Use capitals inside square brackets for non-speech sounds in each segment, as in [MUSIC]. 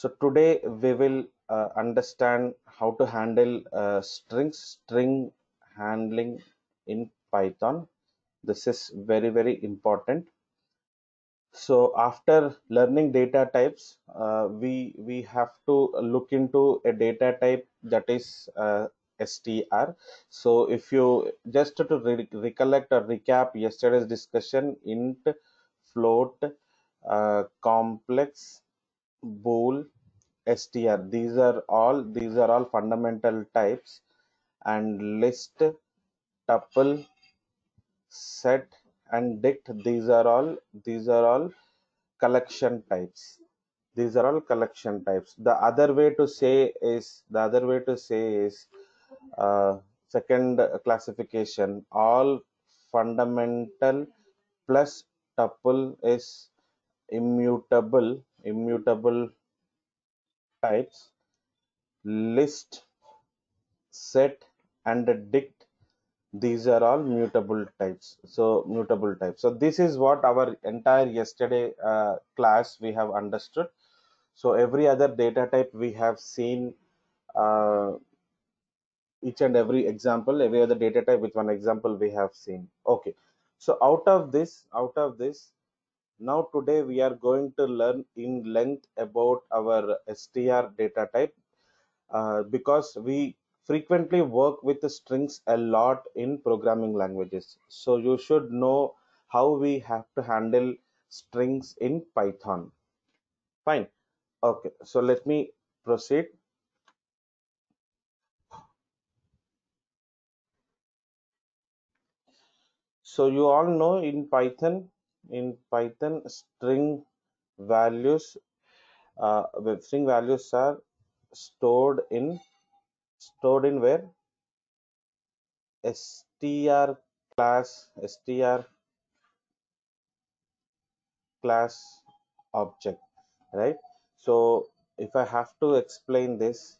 So today we will uh, understand how to handle uh, strings, string handling in Python. This is very, very important. So after learning data types, uh, we we have to look into a data type that is uh, str. So if you just to re recollect or recap yesterday's discussion, int, float, uh, complex, bool, str. These are all these are all fundamental types, and list, tuple, set, and dict. These are all these are all collection types. These are all collection types. The other way to say is the other way to say is uh, second classification. All fundamental plus tuple is immutable immutable types list set and dict. These are all mutable types. So mutable types. So this is what our entire yesterday uh, class we have understood. So every other data type we have seen uh, each and every example every other data type with one example we have seen. Okay. So out of this out of this now today we are going to learn in length about our str data type uh, because we frequently work with strings a lot in programming languages. So you should know how we have to handle strings in python. Fine. Okay. So let me proceed. So you all know in python in python string values uh, string values are stored in stored in where? Str class str class object right? So if i have to explain this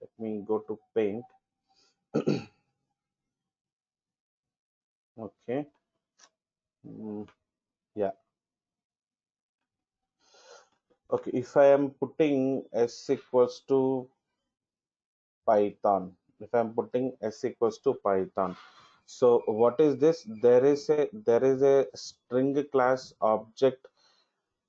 let me go to paint. [COUGHS] Okay. Mm, yeah. Okay if i am putting s equals to python if i'm putting s equals to python so what is this? There is a there is a string class object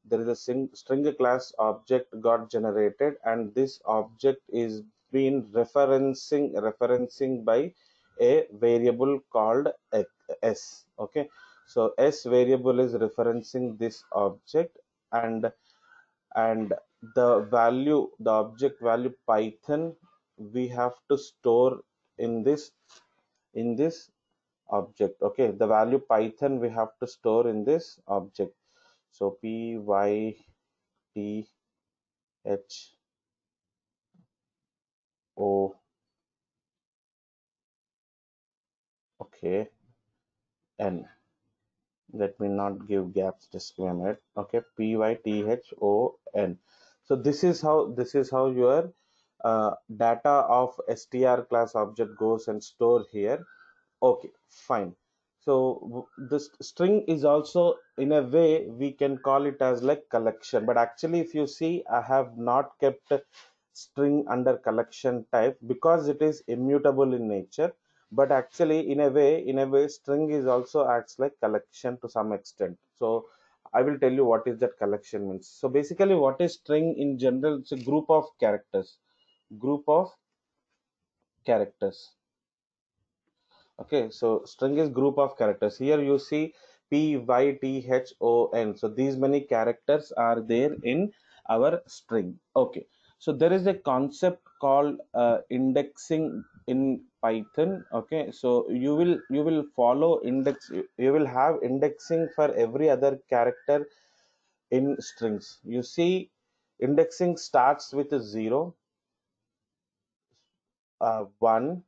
there is a string class object got generated and this object is being referencing referencing by a variable called s okay so s variable is referencing this object and and the value the object value python we have to store in this in this object. Okay the value python we have to store in this object. So p y t h o. Okay n let me not give gaps just okay p y t h o n. So this is how this is how your uh, data of str class object goes and store here. Okay fine. So this string is also in a way we can call it as like collection. But actually if you see i have not kept string under collection type because it is immutable in nature but actually in a way in a way string is also acts like collection to some extent. So i will tell you what is that collection means. So basically what is string in general? It's a group of characters. Group of characters. Okay so string is group of characters. Here you see p y t h o n. So these many characters are there in our string. Okay so there is a concept called uh, indexing in python okay? So you will you will follow index you will have indexing for every other character in strings. You see indexing starts with a zero uh, one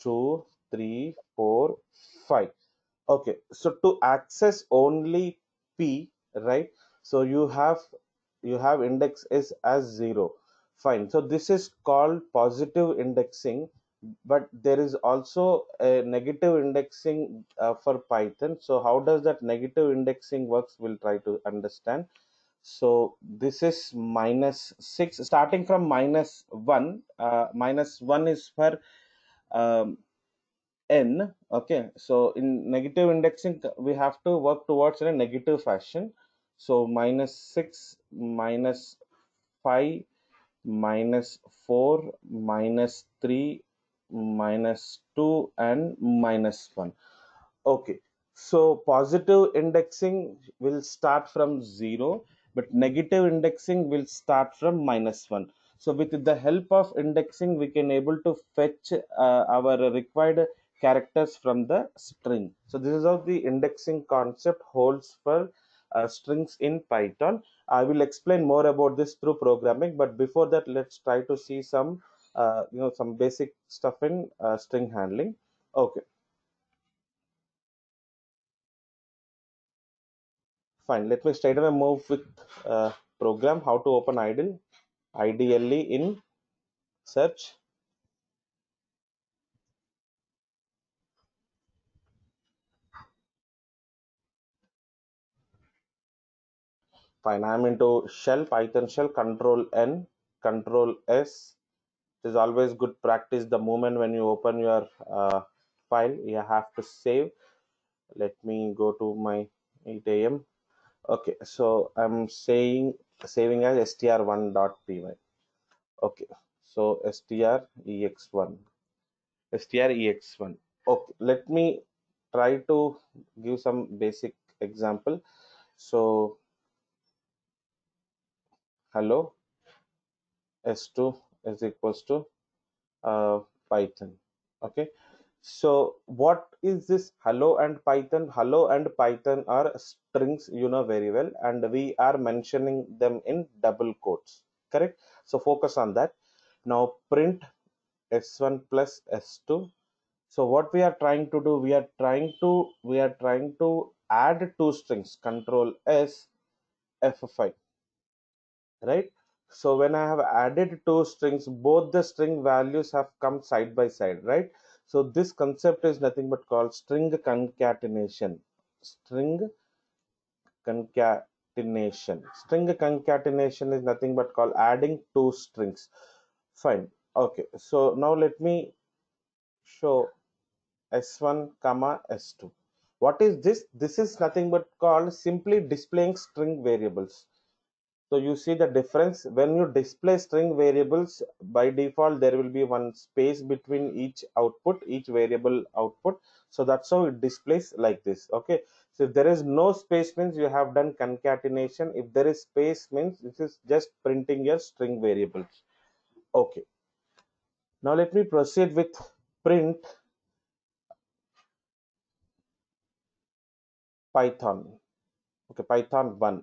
two three four five. Okay so to access only p right? So you have you have index is as zero. Fine. So this is called positive indexing but there is also a negative indexing uh, for python. So how does that negative indexing works we'll try to understand. So this is minus 6 starting from minus 1 uh, minus 1 is for um, n okay? So in negative indexing we have to work towards in a negative fashion. So minus 6 minus 5 minus 4 minus 3 minus 2 and minus 1 okay so positive indexing will start from 0 but negative indexing will start from minus 1 so with the help of indexing we can able to fetch uh, our required characters from the string. So this is how the indexing concept holds for uh, strings in python. I will explain more about this through programming but before that let's try to see some uh, you know some basic stuff in uh, string handling okay Fine. Let me straight away move with uh, program how to open idle ideally in search. Fine. I'm into shell, Python shell, control N, control S. It is always good practice the moment when you open your uh, file, you have to save. Let me go to my 8 am. Okay, so I'm saying saving as str1.py. Okay, so strex1 strex1 okay let me try to give some basic example so hello s2 is equals to uh, python. Okay. So what is this hello and python? Hello and python are strings you know very well and we are mentioning them in double quotes. Correct? So focus on that. Now print s1 plus s2 so what we are trying to do we are trying to we are trying to add two strings. Control s f5 right so when i have added two strings both the string values have come side by side right? So this concept is nothing but called string concatenation. String concatenation. String concatenation is nothing but called adding two strings. Fine. Okay. So now let me show s1 comma s2 what is this? This is nothing but called simply displaying string variables so you see the difference. When you display string variables by default there will be one space between each output each variable output. So that's how it displays like this okay? So if there is no space means you have done concatenation. If there is space means this is just printing your string variables okay? Now let me proceed with print python okay? Python 1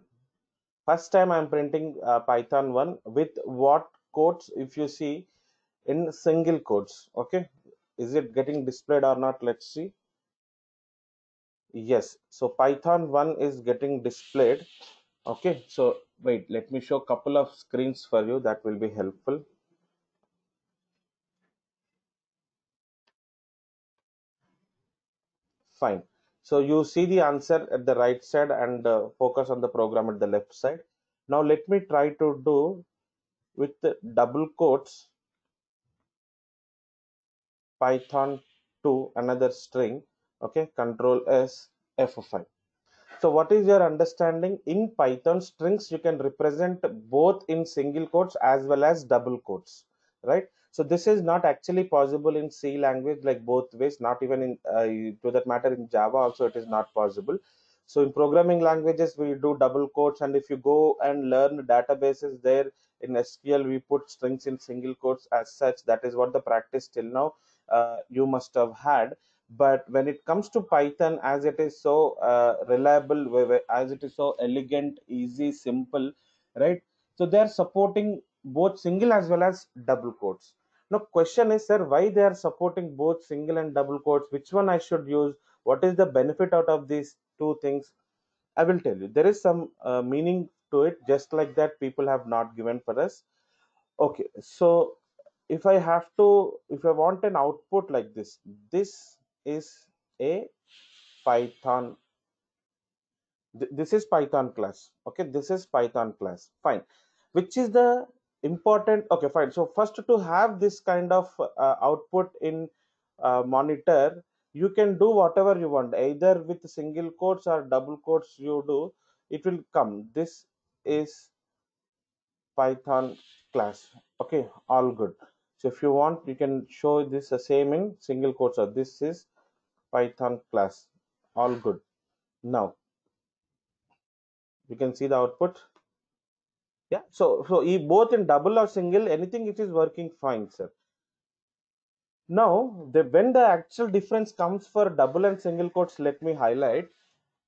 first time i'm printing uh, python 1 with what quotes if you see in single quotes okay? Is it getting displayed or not? Let's see. Yes. So python 1 is getting displayed okay? So wait let me show a couple of screens for you. That will be helpful. Fine so you see the answer at the right side and uh, focus on the program at the left side. Now let me try to do with double quotes python to another string okay control s f5 so what is your understanding? In python strings you can represent both in single quotes as well as double quotes right so this is not actually possible in c language like both ways not even in uh, to that matter in java also it is not possible. So in programming languages we do double quotes and if you go and learn databases there in sql we put strings in single quotes as such. That is what the practice till now uh, you must have had. But when it comes to python as it is so uh, reliable as it is so elegant easy simple right? So they are supporting both single as well as double quotes now question is sir why they are supporting both single and double quotes? Which one i should use? What is the benefit out of these two things? I will tell you. There is some uh, meaning to it just like that people have not given for us. Okay so if i have to if i want an output like this this is a python. Th- this is python class. Okay this is python class. Fine. Which is the important okay fine. So first to have this kind of uh, output in uh, monitor you can do whatever you want. Either with single quotes or double quotes you do it will come. This is python class. Okay all good. So if you want you can show this the same in single quotes. Or this is python class. All good. Now you can see the output yeah so so both in double or single anything it is working fine sir. Now the when the actual difference comes for double and single quotes let me highlight.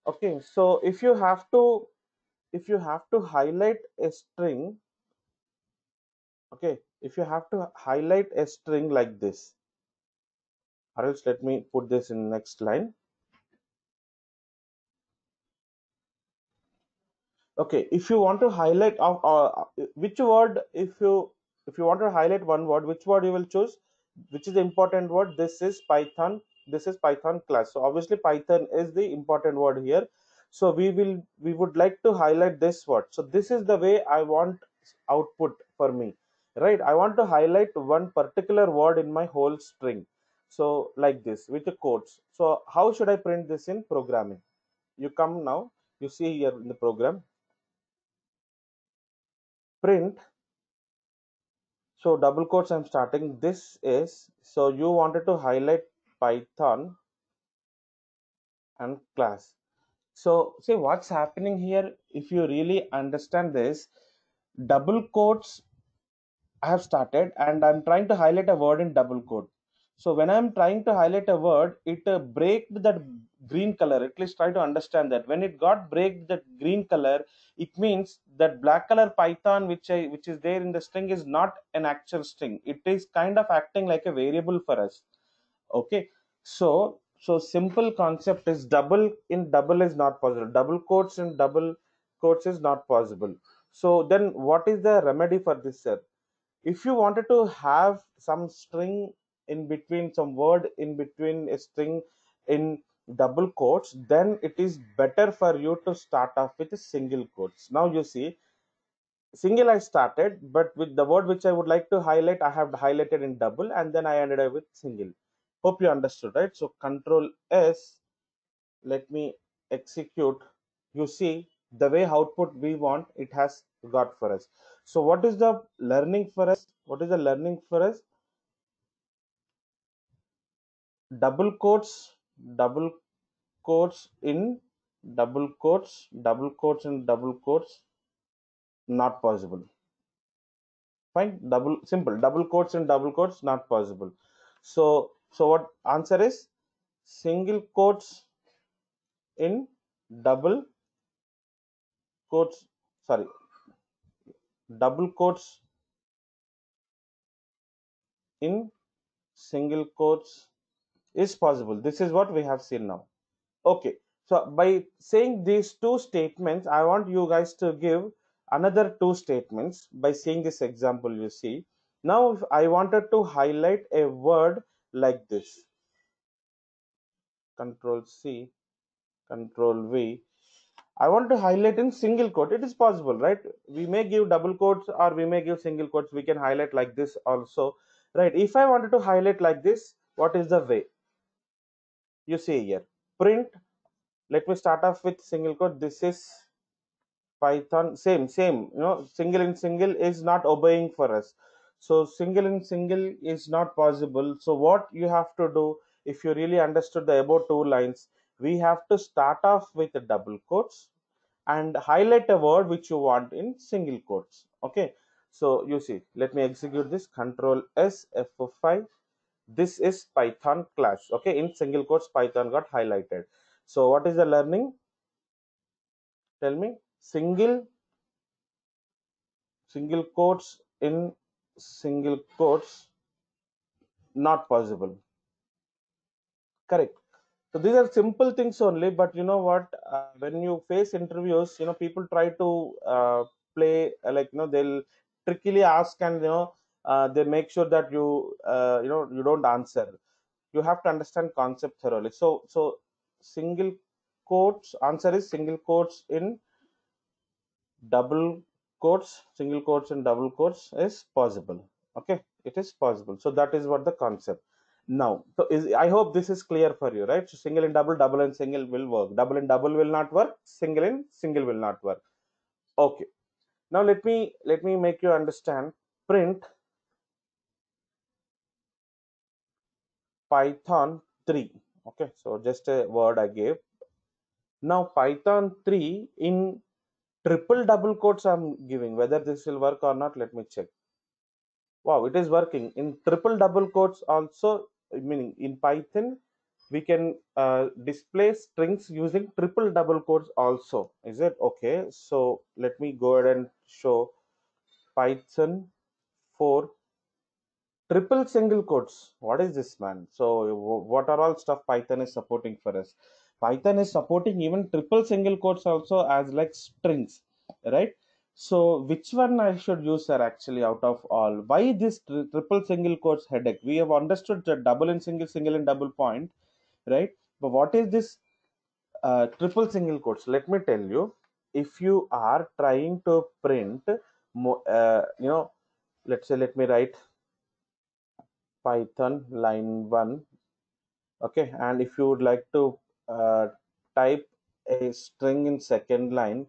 Okay so if you have to if you have to highlight a string okay if you have to highlight a string like this or else let me put this in next line okay if you want to highlight of uh, which word if you if you want to highlight one word which word you will choose? Which is the important word? This is python this is python class. So obviously python is the important word here. So we will we would like to highlight this word. So this is the way i want output for me right? I want to highlight one particular word in my whole string. So like this with the quotes. So how should i print this in programming? You come now. You see here in the program print. So double quotes i'm starting. This is so you wanted to highlight python and class. So see what's happening here? If you really understand this double quotes i have started and i'm trying to highlight a word in double quote. So when i'm trying to highlight a word it uh, break that green color. At least try to understand that. When it got break that green color it means that black color python which i which is there in the string is not an actual string. It is kind of acting like a variable for us. Okay? So so simple concept is double in double is not possible. Double quotes in double quotes is not possible. So then what is the remedy for this sir? If you wanted to have some string in between some word in between a string in double quotes then it is better for you to start off with single quotes. Now you see single i started but with the word which i would like to highlight i have highlighted in double and then i ended up with single. Hope you understood right? So control s let me execute. You see the way output we want it has got for us. So what is the learning for us? What is the learning for us? Double quotes double quotes in double quotes double quotes in double quotes not possible. Fine double simple double quotes in double quotes not possible. So so what answer is? Single quotes in double quotes sorry double quotes in single quotes is possible. This is what we have seen now. Okay. So by saying these two statements i want you guys to give another two statements by seeing this example you see. Now if i wanted to highlight a word like this. Control c control v. I want to highlight in single quote. It is possible right? We may give double quotes or we may give single quotes. We can highlight like this also right? If i wanted to highlight like this what is the way you see here. Print let me start off with single quote. This is python same same you know single in single is not obeying for us. So single in single is not possible. So what you have to do if you really understood the above two lines we have to start off with the double quotes and highlight a word which you want in single quotes. Okay. So you see let me execute this. Control s f5 this is python class okay? In single quotes python got highlighted. So what is the learning? Tell me. Single single quotes in single quotes not possible. Correct. So these are simple things only but you know what? Uh, when you face interviews you know people try to uh, play uh, like you know they'll trickily ask and you know uh, they make sure that you uh, you know you don't answer. You have to understand concept thoroughly. So so single quotes answer is single quotes in double quotes single quotes and double quotes is possible. Okay? It is possible. So that is what the concept. Now so is i hope this is clear for you right? So single and double double and single will work. Double and double will not work. Single and single will not work. Okay. Now let me let me make you understand print python 3 okay so just a word i gave. Now python 3 in triple double quotes i'm giving whether this will work or not let me check. Wow it is working. In triple double quotes also meaning in python we can uh, display strings using triple double quotes also. Is it? Okay so let me go ahead and show python 4 triple single quotes what is this man so what are all stuff python is supporting for us python is supporting even triple single quotes also as like strings right so which one I should use sir actually out of all? Why this tri- triple single quotes headache? We have understood the double and single, single and double point, right? But what is this uh, triple single quotes? Let me tell you. If you are trying to print, uh, you know, let's say let me write Python line one, okay, and if you would like to uh, type a string in second line,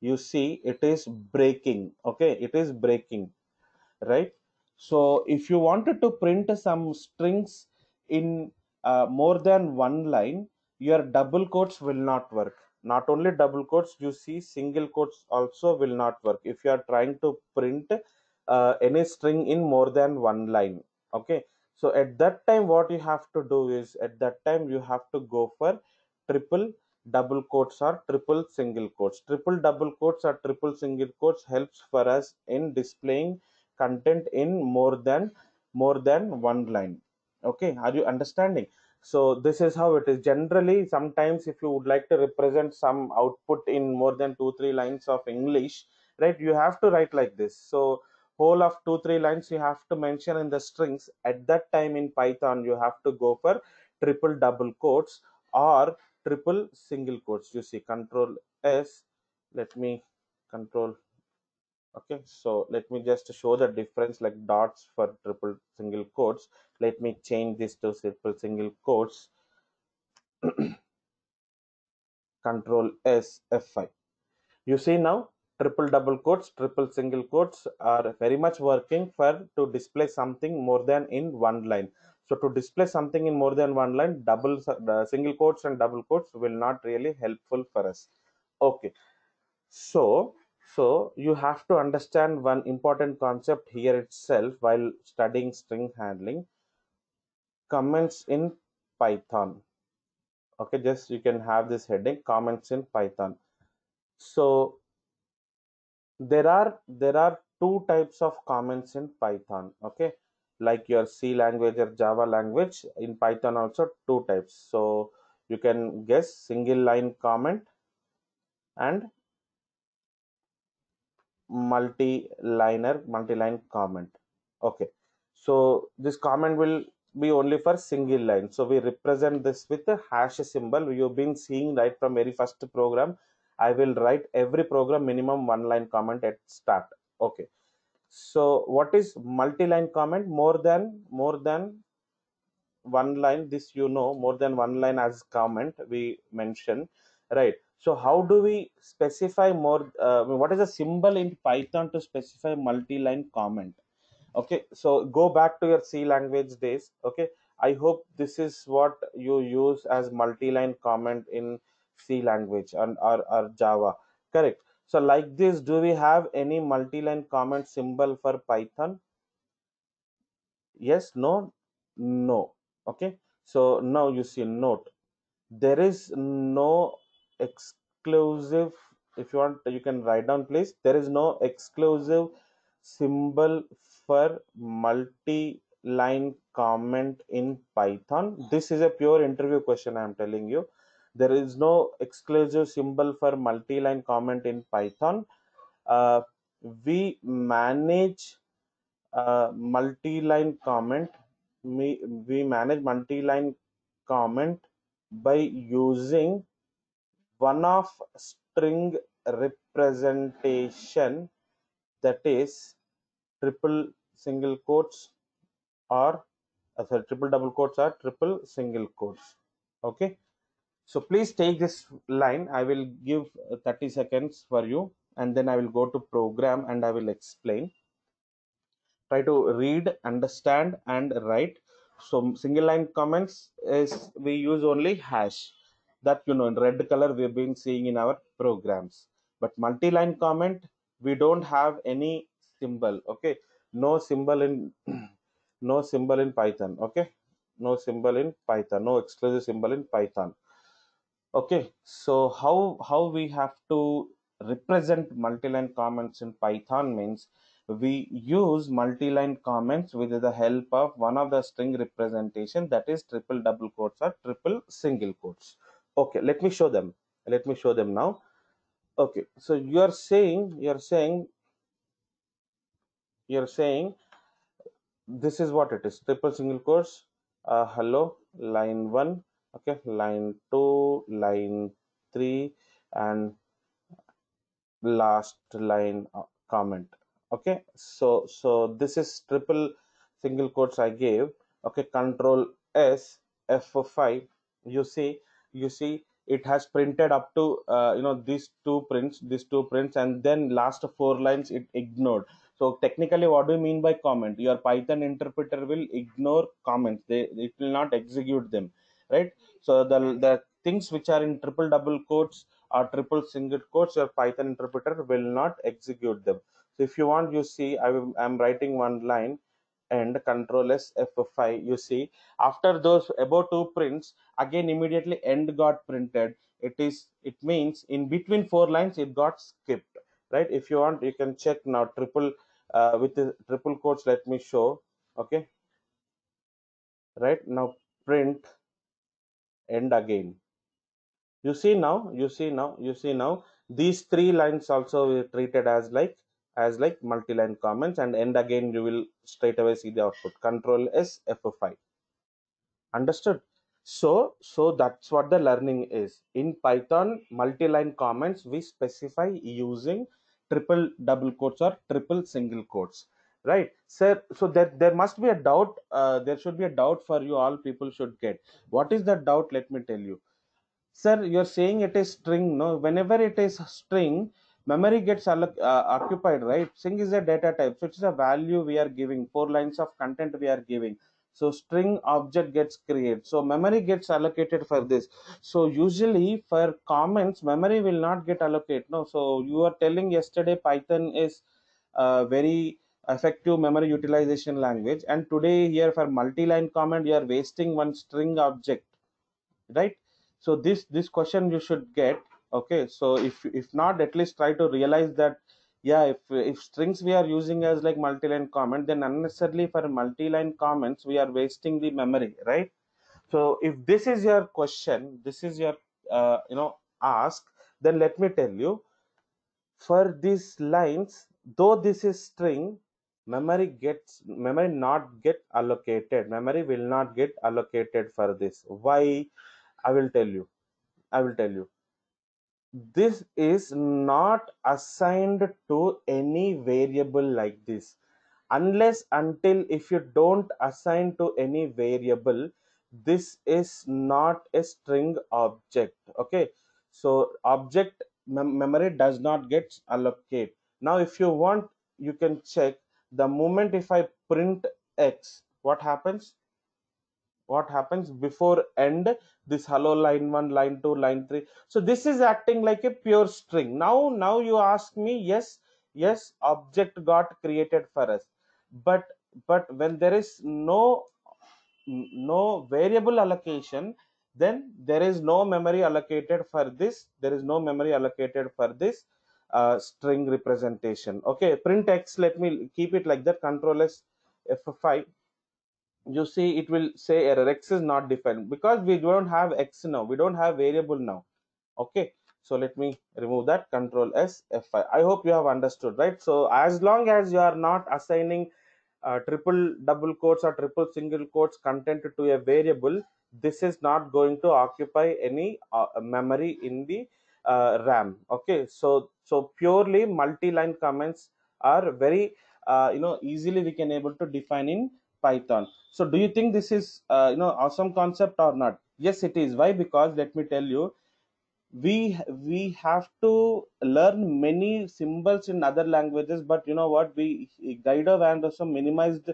you see it is breaking, okay, it is breaking right? So if you wanted to print some strings in uh, more than one line your double quotes will not work. Not only double quotes you see single quotes also will not work. If you are trying to print uh, any string in more than one line okay so at that time what you have to do is at that time you have to go for triple double quotes or triple single quotes. Triple double quotes or triple single quotes helps for us in displaying content in more than more than one line. Okay are you understanding? So this is how it is. Generally sometimes if you would like to represent some output in more than two three lines of english right you have to write like this. So whole of two three lines you have to mention in the strings. At that time in python you have to go for triple double quotes or triple single quotes. You see control s let me control okay. So let me just show the difference like dots for triple single quotes. Let me change this to triple single quotes. [CLEARS THROAT] Control s f5 you see now triple double quotes triple single quotes are very much working for to display something more than in one line. So to display something in more than one line double uh, single quotes and double quotes will not really helpful for us. Okay. So so you have to understand one important concept here itself while studying string handling. Comments in python. Okay just you can have this heading comments in python. So there are there are two types of comments in python okay? Like your c language or java language in python also two types. So you can guess single line comment and multi-liner multi-line comment okay? So this comment will be only for single line. So we represent this with a hash symbol. You've been seeing right from very first program i will write every program minimum one line comment at start. Okay. So what is multi-line comment? More than more than one line this you know more than one line as comment we mention right? So how do we specify more uh, what is a symbol in python to specify multi-line comment? Okay. So go back to your c language days. Okay. I hope this is what you use as multi-line comment in c language and or, or java. Correct. So like this do we have any multi-line comment symbol for python? Yes no no. Okay. So now you see note. There is no exclusive if you want you can write down please. There is no exclusive symbol for multi line comment in python. This is a pure interview question i am telling you there is no exclusive symbol for multi line comment in python. Uh, we manage uh, multi-line comment. We, we manage multi-line comment by using one of string representation that is triple single quotes or uh, sorry, triple double quotes or triple single quotes. Okay so please take this line. I will give uh, 30 seconds for you and then i will go to program and i will explain. Try to read understand and write. So single line comments is we use only hash. That you know in red color we've been seeing in our programs. But multi-line comment we don't have any symbol okay? No symbol in [CLEARS THROAT] no symbol in python okay? No symbol in python no exclusive symbol in python okay so how how we have to represent multi-line comments in python means we use multi-line comments with the help of one of the string representation that is triple double quotes or triple single quotes. Okay let me show them. Let me show them now. Okay so you are saying you are saying you're saying this is what it is. Triple single quotes. Uh, hello line 1 okay line 2 line 3 and last line uh, comment. Okay so so this is triple single quotes i gave. Okay control s f5 you see you see it has printed up to uh, you know these two prints these two prints and then last four lines it ignored. So technically what do you mean by comment? Your python interpreter will ignore comments. They it will not execute them right? So the the things which are in triple double quotes or triple single quotes your python interpreter will not execute them. So if you want you see i am writing one line and control s f5 you see. After those above two prints again immediately end got printed. It is it means in between four lines it got skipped right? If you want you can check now triple uh, with the triple quotes let me show okay? Right? Now print end again. You see now you see now you see now these three lines also treated as like as like multi-line comments and end again you will straight away see the output. Control s f5 understood? So so that's what the learning is. In python multi-line comments we specify using triple double quotes or triple single quotes right. Sir so that there must be a doubt uh, there should be a doubt for you all people should get. What is the doubt? Let me tell you. Sir you're saying it is string no? Whenever it is string memory gets uh, occupied right? String is a data type. So it's a value we are giving four lines of content we are giving. So string object gets created. So memory gets allocated for this. So usually for comments memory will not get allocated no? So you are telling yesterday python is a very effective memory utilization language. And today here for multi-line comment you are wasting one string object right? So this this question you should get okay? So if if not at least try to realize that yeah if if strings we are using as like multi-line comment then unnecessarily for multi-line comments we are wasting the memory right? So if this is your question this is your uh, you know ask then let me tell you for these lines though this is string memory gets memory not get allocated. Memory will not get allocated for this. Why? I will tell you. I will tell you. This is not assigned to any variable like this. Unless until if you don't assign to any variable this is not a string object. Okay? So object mem memory does not get allocate. Now if you want you can check the moment if i print x what happens? What happens before end? This hello line 1 line 2 line 3 so this is acting like a pure string. Now now you ask me yes yes object got created for us. But but when there is no no variable allocation then there is no memory allocated for this there is no memory allocated for this uh, string representation. Okay print x let me keep it like that. Control s f5 you see it will say error. X is not defined because we don't have x now. We don't have variable now. Okay so let me remove that. Control s f5 i hope you have understood right? So as long as you are not assigning uh, triple double quotes or triple single quotes content to a variable this is not going to occupy any uh, memory in the uh, ram. Okay so so purely multi-line comments are very uh, you know easily we can able to define in python. So do you think this is uh, you know awesome concept or not? Yes it is. Why? Because let me tell you we we have to learn many symbols in other languages but you know what? We guido van Rossum minimized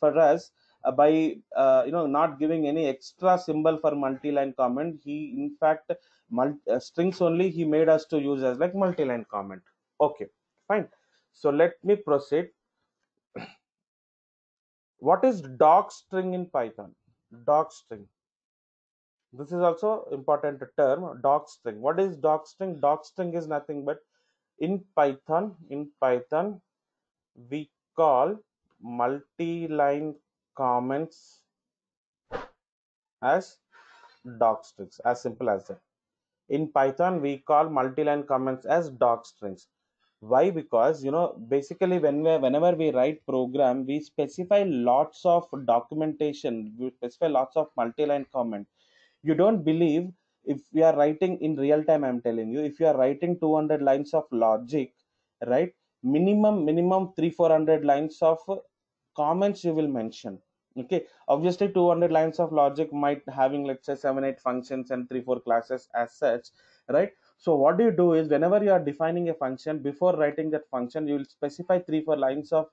for us uh, by uh, you know not giving any extra symbol for multi-line comment. He in fact mul- uh, strings only he made us to use as like multi-line comment. Okay fine. So let me proceed. [CLEARS THROAT] What is doc string in python? Doc string. This is also important term doc string. What is doc string? Doc string is nothing but in python in python we call multi-line comments as doc strings as simple as that in python we call multi-line comments as doc strings. Why? Because you know basically when we whenever we write program we specify lots of documentation we specify lots of multi-line comment. You don't believe if we are writing in real time i'm telling you if you are writing 200 lines of logic right? Minimum minimum 3 400 lines of comments you will mention okay obviously 200 lines of logic might having let's say 7 8 functions and 3 4 classes as such right? So what do you do is whenever you are defining a function before writing that function you will specify 3 4 lines of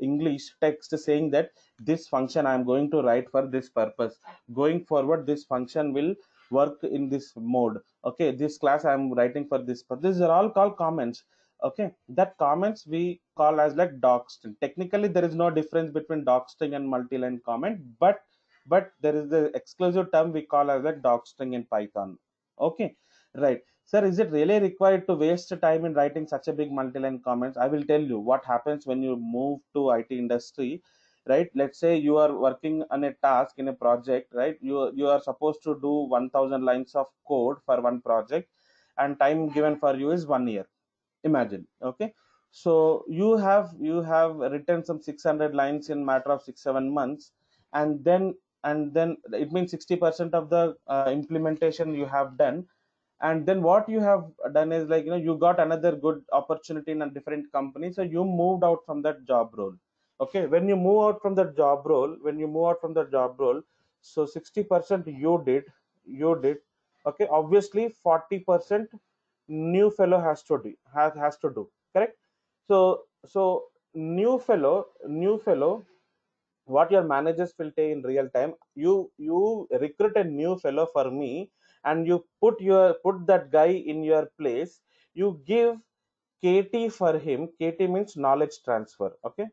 english text saying that this function i am going to write for this purpose. Going forward this function will work in this mode. Okay this class i am writing for this but these are all called comments okay that comments we call as like doc string technically there is no difference between doc string and multi-line comment but but there is the exclusive term we call as like string in python. Okay right. Sir is it really required to waste time in writing such a big multi-line comments? I will tell you what happens when you move to it industry right? Let's say you are working on a task in a project right? You you are supposed to do 1000 lines of code for one project and time given for you is one year imagine okay? So you have you have written some 600 lines in matter of 6 7 months and then and then it means 60% of the uh, implementation you have done. And then what you have done is like you know you got another good opportunity in a different company so you moved out from that job role okay? When you move out from that job role when you move out from the job role so 60% you did you did okay? Obviously 40% new fellow has to do has, has to do correct? So so new fellow new fellow what your managers will take in real time you you recruit a new fellow for me and you put your put that guy in your place you give kt for him kt means knowledge transfer okay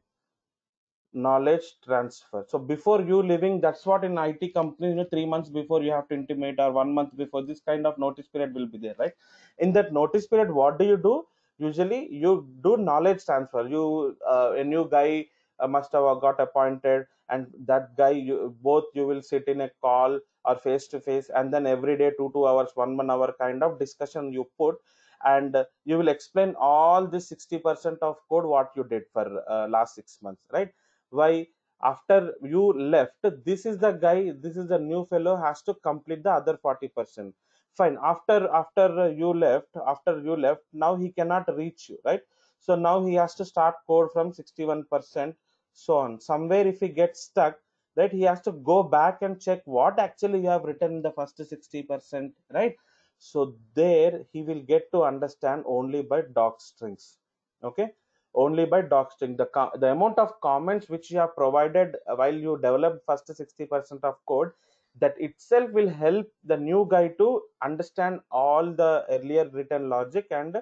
knowledge transfer. So before you leaving that's what in it company you know three months before you have to intimate or one month before this kind of notice period will be there right? In that notice period what do you do? Usually you do knowledge transfer. You uh, a new guy uh, must have got appointed and that guy you both you will sit in a call or face to face and then every day two two hours one one hour kind of discussion you put and you will explain all this 60% of code what you did for uh, last six months right why after you left this is the guy this is the new fellow has to complete the other 40% fine after after you left after you left now he cannot reach you right? So now he has to start code from 61% so on. Somewhere if he gets stuck right he has to go back and check what actually you have written in the first 60% right? So there he will get to understand only by doc strings okay only by doc string. The the amount of comments which you have provided while you develop first 60% of code that itself will help the new guy to understand all the earlier written logic and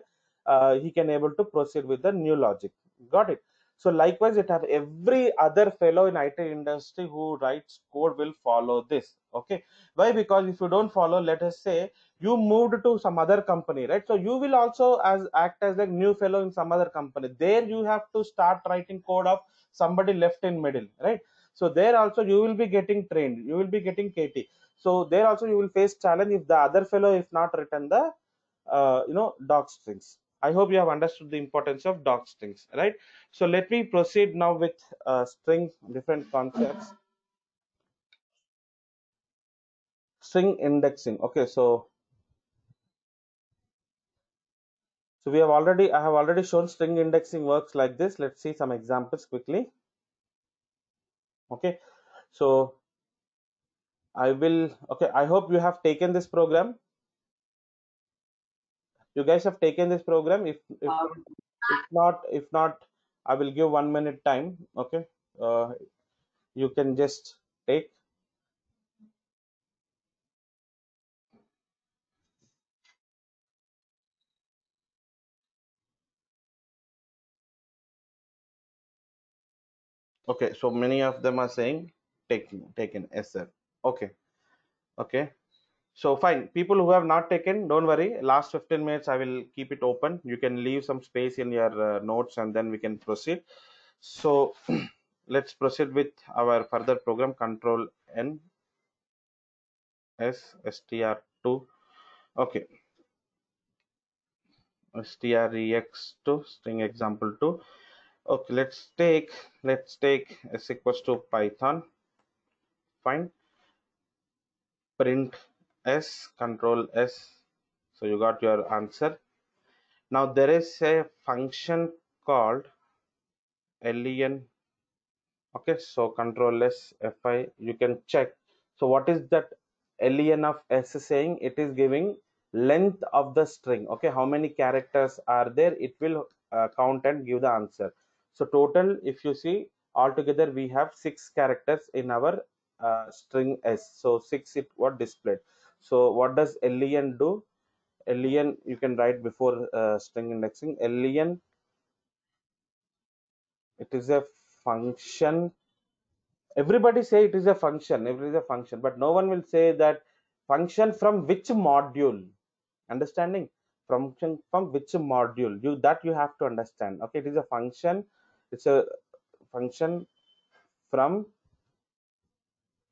uh, he can able to proceed with the new logic. Got it? So likewise it have every other fellow in it industry who writes code will follow this. Okay? Why? Because if you don't follow let us say you moved to some other company right? So you will also as act as like new fellow in some other company. There you have to start writing code of somebody left in middle right? So there also you will be getting trained. You will be getting kt so there also you will face challenge if the other fellow if not written the uh, you know doc strings i hope you have understood the importance of doc strings right? So let me proceed now with uh, string different concepts. String indexing. Okay so So we have already, I have already shown string indexing works like this. Let's see some examples quickly. Okay, so I will, okay, I hope you have taken this program. You guys have taken this program. If, if, Um, if not, if not, I will give one minute time. Okay, uh, you can just take. Okay, so many of them are saying taken, taken, yes sir. Okay, okay. So fine, people who have not taken, don't worry. Last 15 minutes, I will keep it open. You can leave some space in your uh, notes and then we can proceed. So [CLEARS THROAT] let's proceed with our further program control N S str2. Okay, strEx2 string example 2. Okay, let's take let's take s equals to Python. Fine. Print s control s. So you got your answer. Now there is a function called len okay so control s fi you can check so what is that len of s saying it is giving length of the string okay how many characters are there it will uh, count and give the answer so total if you see altogether we have six characters in our uh, string s. So six it what displayed. So what does len do? Len you can write before uh, string indexing. Len it is a function. Everybody say it is a function. It is a function but no one will say that function from which module? Understanding? Function from which module? You that you have to understand. Okay it is a function it's a function from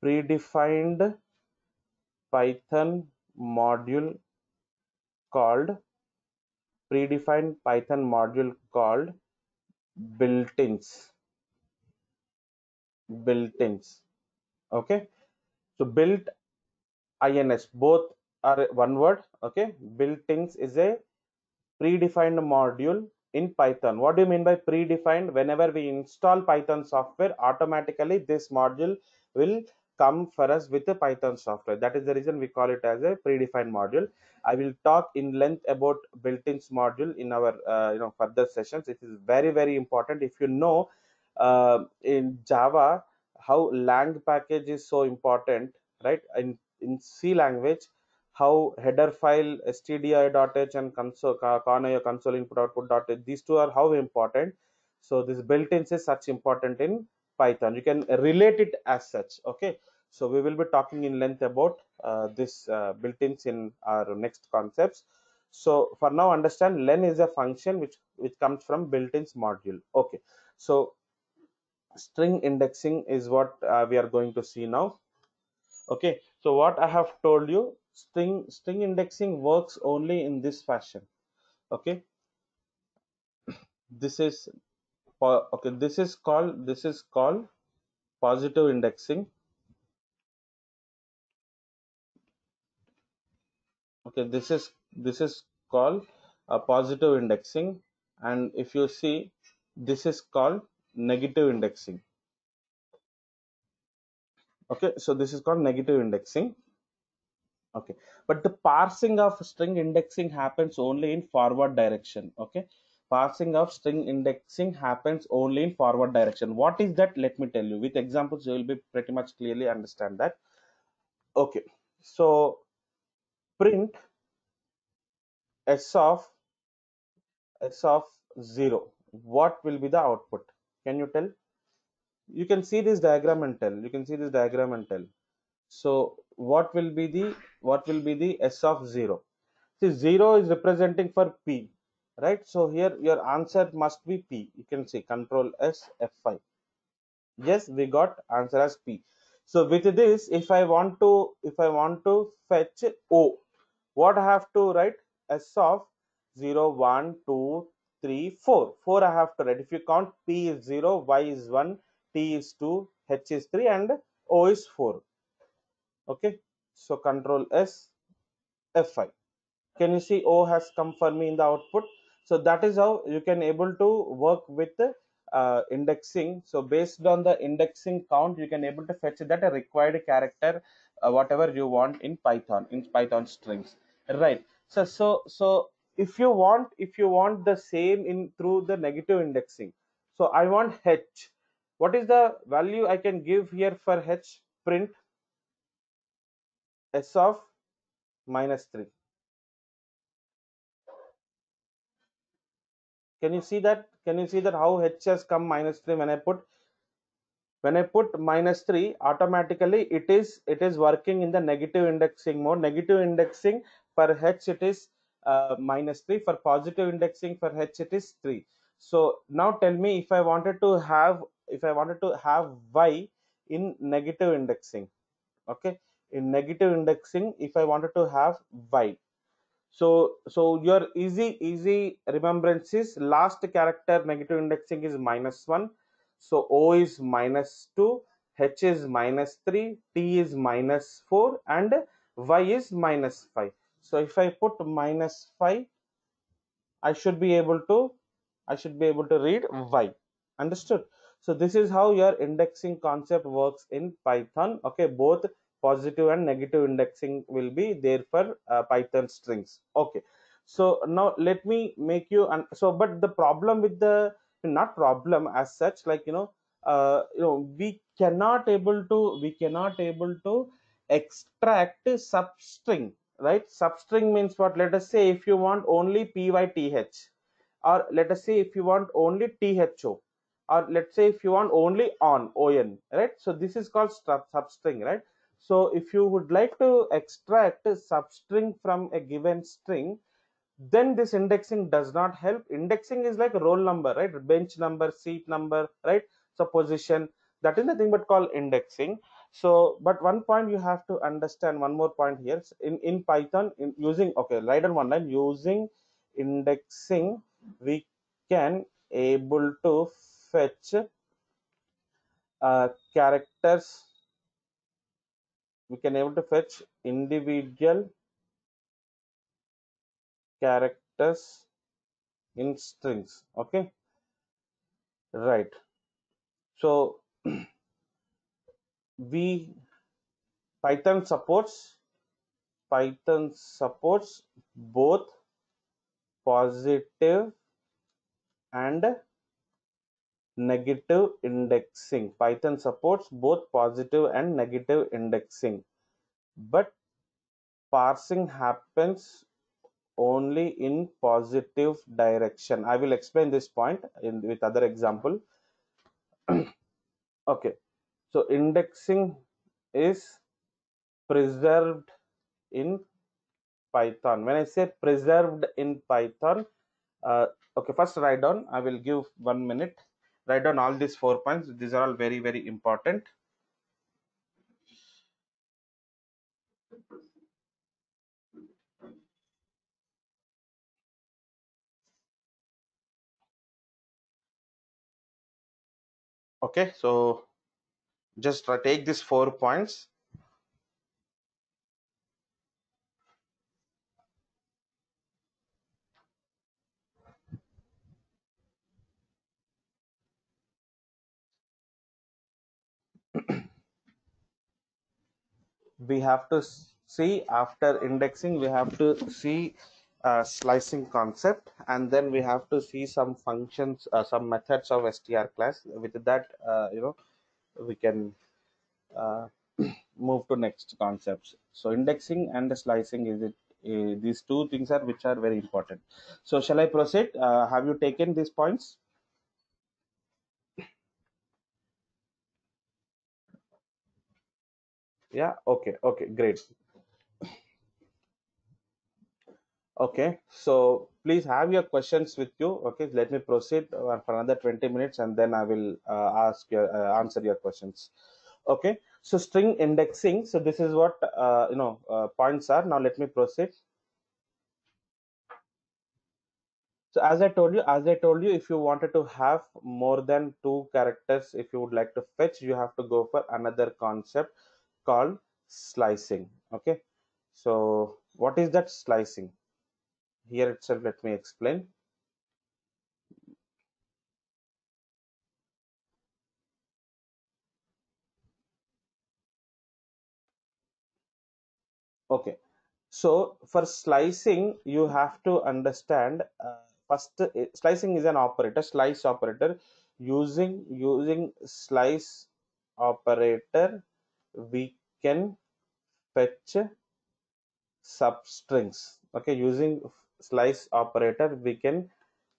predefined python module called predefined python module called built-ins. Built-ins. Okay? So built ins both are one word. Okay? Built-ins is a predefined module in python. What do you mean by predefined? Whenever we install python software automatically this module will come for us with the python software. That is the reason we call it as a predefined module. I will talk in length about built-ins module in our uh, you know further sessions. It is very very important. If you know uh, in java how lang package is so important right? In in c language how header file stdio.h and console console input output.h these two are how important. So this built-ins is such important in python. You can relate it as such okay? So we will be talking in length about uh, this uh, built-ins in our next concepts. So for now understand len is a function which which comes from built-ins module okay? So string indexing is what uh, we are going to see now okay so what i have told you string string indexing works only in this fashion. Okay. [CLEARS THROAT] This is okay this is called this is called positive indexing. Okay this is this is called a positive indexing. And if you see this is called negative indexing okay so this is called negative indexing. Okay but the parsing of string indexing happens only in forward direction. Okay parsing of string indexing happens only in forward direction. What is that? Let me tell you. With examples you will be pretty much clearly understand that. Okay so print s of s of 0 what will be the output? Can you tell you can see this diagram and tell. You can see this diagram and tell. So what will be the what will be the s of 0 see 0 is representing for p right? So here your answer must be p. You can see control s f5 yes we got answer as p. So with this if i want to if i want to fetch o what i have to write? S of 0 1 2 3 4 4 i have to write. If you count p is 0 y is 1 t is 2 h is 3 and o is 4 okay? So control s f5 can you see o has come for me in the output? So that is how you can able to work with uh, indexing. So based on the indexing count you can able to fetch that required character uh, whatever you want in python in python strings. Right. So so so if you want if you want the same in through the negative indexing. So i want h what is the value i can give here for h print? S of minus 3 can you see that? Can you see that how h has come minus 3 when i put? When i put minus 3 automatically it is it is working in the negative indexing mode. Negative indexing for h it is uh, minus 3 for positive indexing for h it is 3 so now tell me if i wanted to have if i wanted to have y in negative indexing okay? In negative indexing if i wanted to have y. So so your easy easy remembrance is last character negative indexing is minus 1 so o is minus 2 h is minus 3 t is minus 4 and y is minus 5 so if i put minus 5 i should be able to i should be able to read y understood? So this is how your indexing concept works in python. Okay both positive and negative indexing will be there for uh, python strings. Okay so now let me make you and so but the problem with the not problem as such like you know uh, you know we cannot able to we cannot able to extract substring right? Substring means what? Let us say if you want only pyth or let us say if you want only tho or let's say if you want only on on right? So this is called substring right? So if you would like to extract a substring from a given string then this indexing does not help. Indexing is like a roll number right? Bench number seat number right? So position that is nothing but called indexing. So but one point you have to understand one more point here. In in python in using okay write on one line using indexing we can able to fetch uh, characters. We can able to fetch individual characters in strings okay? Right. So [CLEARS THROAT] we python supports python supports both positive and negative indexing. Python supports both positive and negative indexing. But parsing happens only in positive direction. I will explain this point in with other example. [CLEARS THROAT] Okay. So indexing is preserved in python. When i say preserved in python uh, okay first write down. I will give one minute. Write down all these four points. These are all very very important. Okay so just take these four points we have to see after indexing we have to see uh, slicing concept and then we have to see some functions uh, some methods of str class. With that uh, you know we can uh, [CLEARS THROAT] move to next concepts. So indexing and slicing is it uh, these two things are which are very important. So shall i proceed? Uh, have you taken these points yeah okay okay great. Okay so please have your questions with you okay? Let me proceed uh, for another 20 minutes and then i will uh, ask your uh, answer your questions. Okay so string indexing so this is what uh, you know uh, points are. Now let me proceed. So as i told you as i told you if you wanted to have more than two characters if you would like to fetch you have to go for another concept called slicing okay? So what is that slicing? Here itself let me explain. Okay. So for slicing you have to understand uh, first uh, slicing is an operator slice operator. Using using slice operator we can fetch substrings. Okay using slice operator we can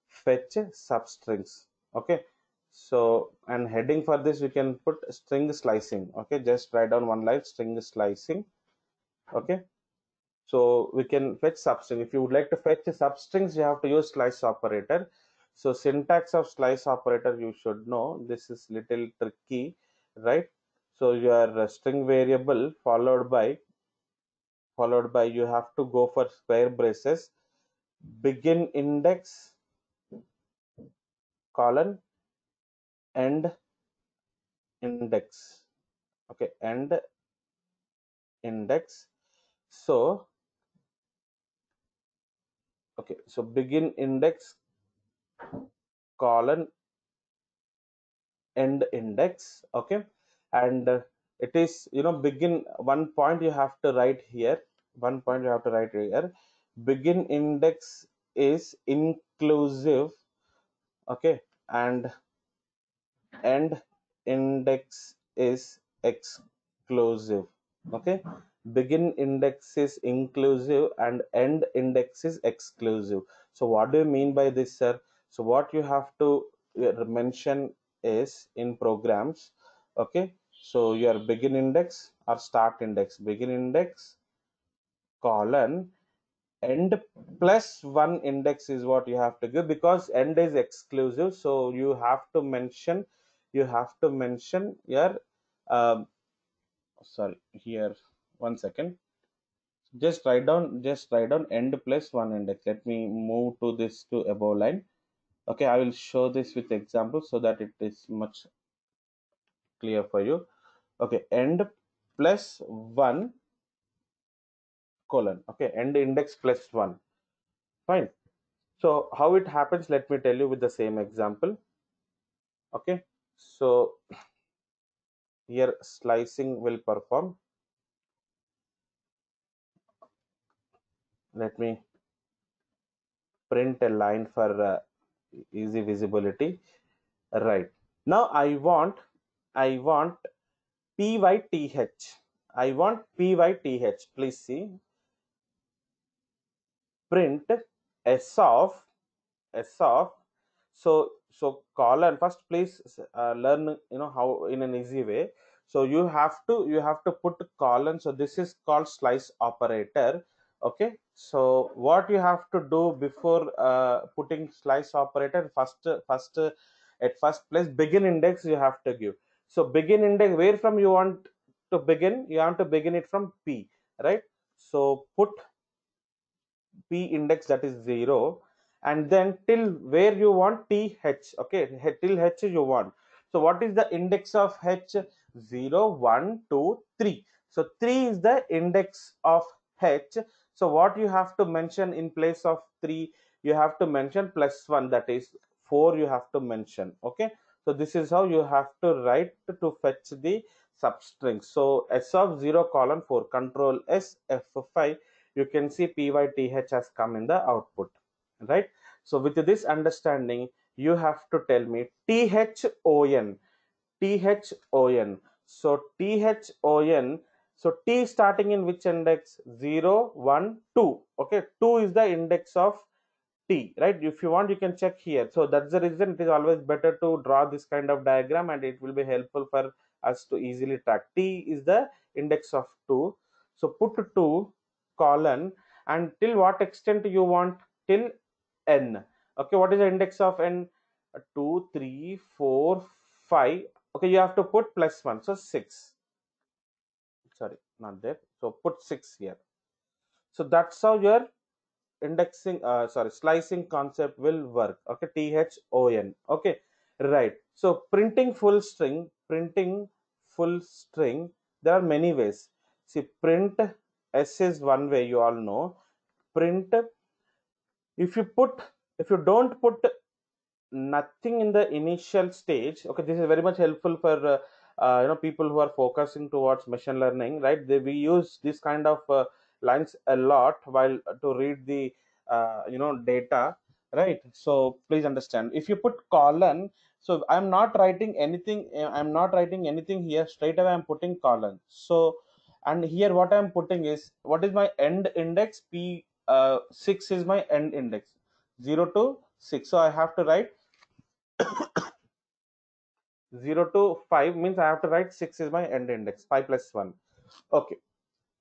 fetch substrings. Okay so and heading for this we can put string slicing. Okay just write down one line string slicing. Okay so we can fetch substring. If you would like to fetch substrings you have to use slice operator. So syntax of slice operator you should know. This is little tricky right so your string variable followed by followed by you have to go for square braces. Begin index colon end index. Okay end index. So okay so begin index colon end index. Okay and uh, it is you know begin one point you have to write here one point you have to write here. Begin index is inclusive okay? And end index is exclusive okay? Begin index is inclusive and end index is exclusive. So what do you mean by this sir? So what you have to uh, mention is in programs okay so your begin index or start index. Begin index colon end plus one index is what you have to give because end is exclusive. So you have to mention you have to mention your um, sorry here one second. Just write down just write down end plus one index. Let me move to this to above line. Okay i will show this with example so that it is much clear for you okay end plus one colon. Okay end index plus one. Fine. So how it happens let me tell you with the same example. Okay so here slicing will perform. Let me print a line for uh, easy visibility. Right. Now i want i want pyth i want pyth please see. Print s of s of. So so colon first please uh, learn you know how in an easy way. So you have to you have to put colon. So this is called slice operator. Okay? So what you have to do before uh, putting slice operator first first uh, at first place begin index you have to give so begin index where from you want to begin? You want to begin it from p right? So put p index that is 0 and then till where you want th okay? Till h you want. So what is the index of h? 0 1 2 3 so 3 is the index of h. So what you have to mention in place of 3 you have to mention plus 1 that is 4 you have to mention okay so this is how you have to write to fetch the substring. So s of 0 colon 4 control s f5 you can see pyth has come in the output right? So with this understanding you have to tell me thon thon so thon so t starting in which index? 0 1 2 okay 2 is the index of t right? If you want you can check here. So that's the reason it is always better to draw this kind of diagram and it will be helpful for us to easily track. T is the index of 2 so put 2 colon and till what extent you want? Till n. Okay what is the index of n? Uh, 2 3 4 5 okay you have to put plus 1 so 6 sorry not there. So put 6 here. So that's how your indexing uh, sorry slicing concept will work. Okay thon okay right. So printing full string printing full string there are many ways. See print s is one way you all know. Print if you put if you don't put nothing in the initial stage okay this is very much helpful for uh, uh, you know people who are focusing towards machine learning right? They we use this kind of uh, lines a lot while to read the uh, you know data right? So please understand. If you put colon so i'm not writing anything uh, i'm not writing anything here. Straight away i'm putting colon. So and here what i'm putting is what is my end index? P uh, 6 is my end index. 0 to 6 so i have to write [COUGHS] 0 to 5 means i have to write 6 is my end index. 5 plus 1 okay.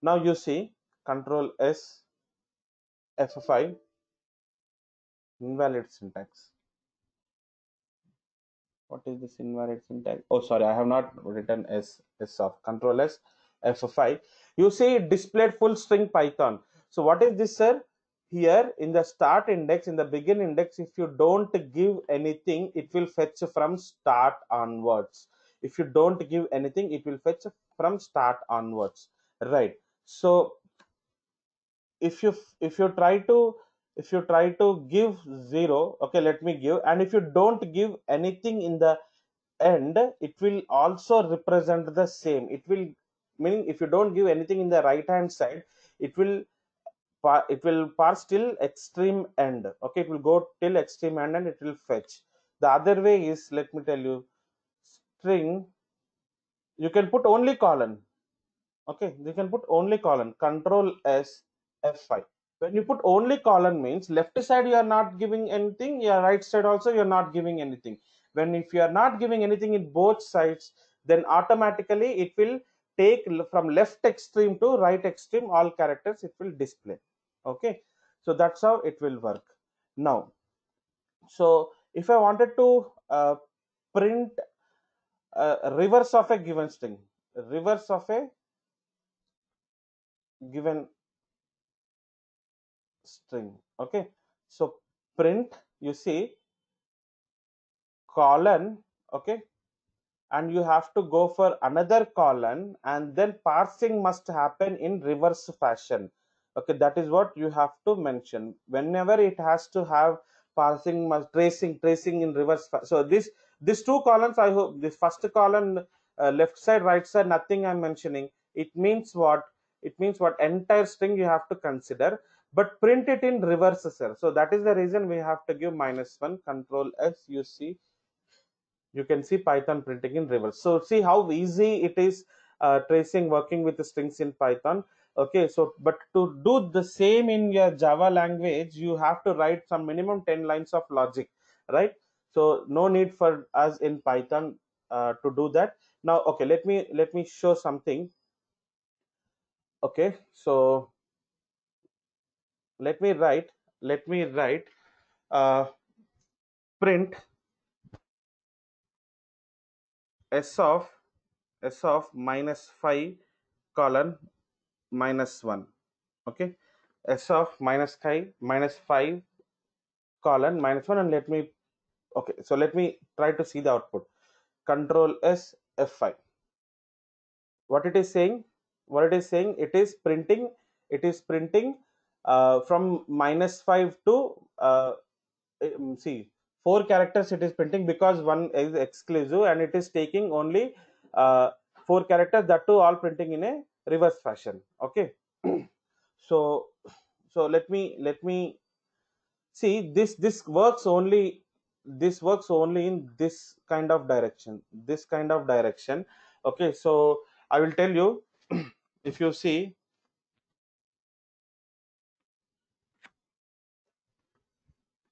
Now you see control s f5 invalid syntax. What is this invalid syntax? Oh sorry i have not written s s of control s f5 you see it displayed full string python. So what is this sir? Here in the start index in the begin index if you don't give anything it will fetch from start onwards. If you don't give anything it will fetch from start onwards. Right. So if you if you try to if you try to give zero okay let me give and if you don't give anything in the end it will also represent the same. It will meaning if you don't give anything in the right hand side it will it will parse till extreme end. Okay it will go till extreme end and it will fetch. The other way is let me tell you string you can put only colon. Okay you can put only colon. Control s f5 when you put only colon means left side you are not giving anything your right side also you're not giving anything. When if you are not giving anything in both sides then automatically it will take from left extreme to right extreme all characters it will display. Okay? So that's how it will work. Now so if i wanted to uh, print uh, reverse of a given string reverse of a given string. Okay. So print you see colon okay and you have to go for another colon and then parsing must happen in reverse fashion. Okay that is what you have to mention. Whenever it has to have parsing tracing tracing in reverse so this these two columns i hope this first column uh, left side right side nothing i'm mentioning. It means what? It means what? Entire string you have to consider but print it in reverse sir. So that is the reason we have to give minus one control s you see. You can see python printing in reverse. So see how easy it is uh, tracing working with the strings in python. Okay so but to do the same in your java language you have to write some minimum 10 lines of logic right? So no need for us in python uh, to do that. Now okay let me let me show something. Okay so let me write let me write uh, print s of s of minus 5 colon minus 1 okay? S of minus 5 minus 5 colon minus 1 and let me okay so let me try to see the output. Control s f5 what it is saying what it is saying it is printing it is printing uh, from minus 5 to uh, um, see four characters it is printing because one is exclusive and it is taking only uh, four characters that too all printing in a reverse fashion. Okay. [CLEARS THROAT] So so let me let me see this this works only this works only in this kind of direction this kind of direction. Okay. So i will tell you [CLEARS THROAT] if you see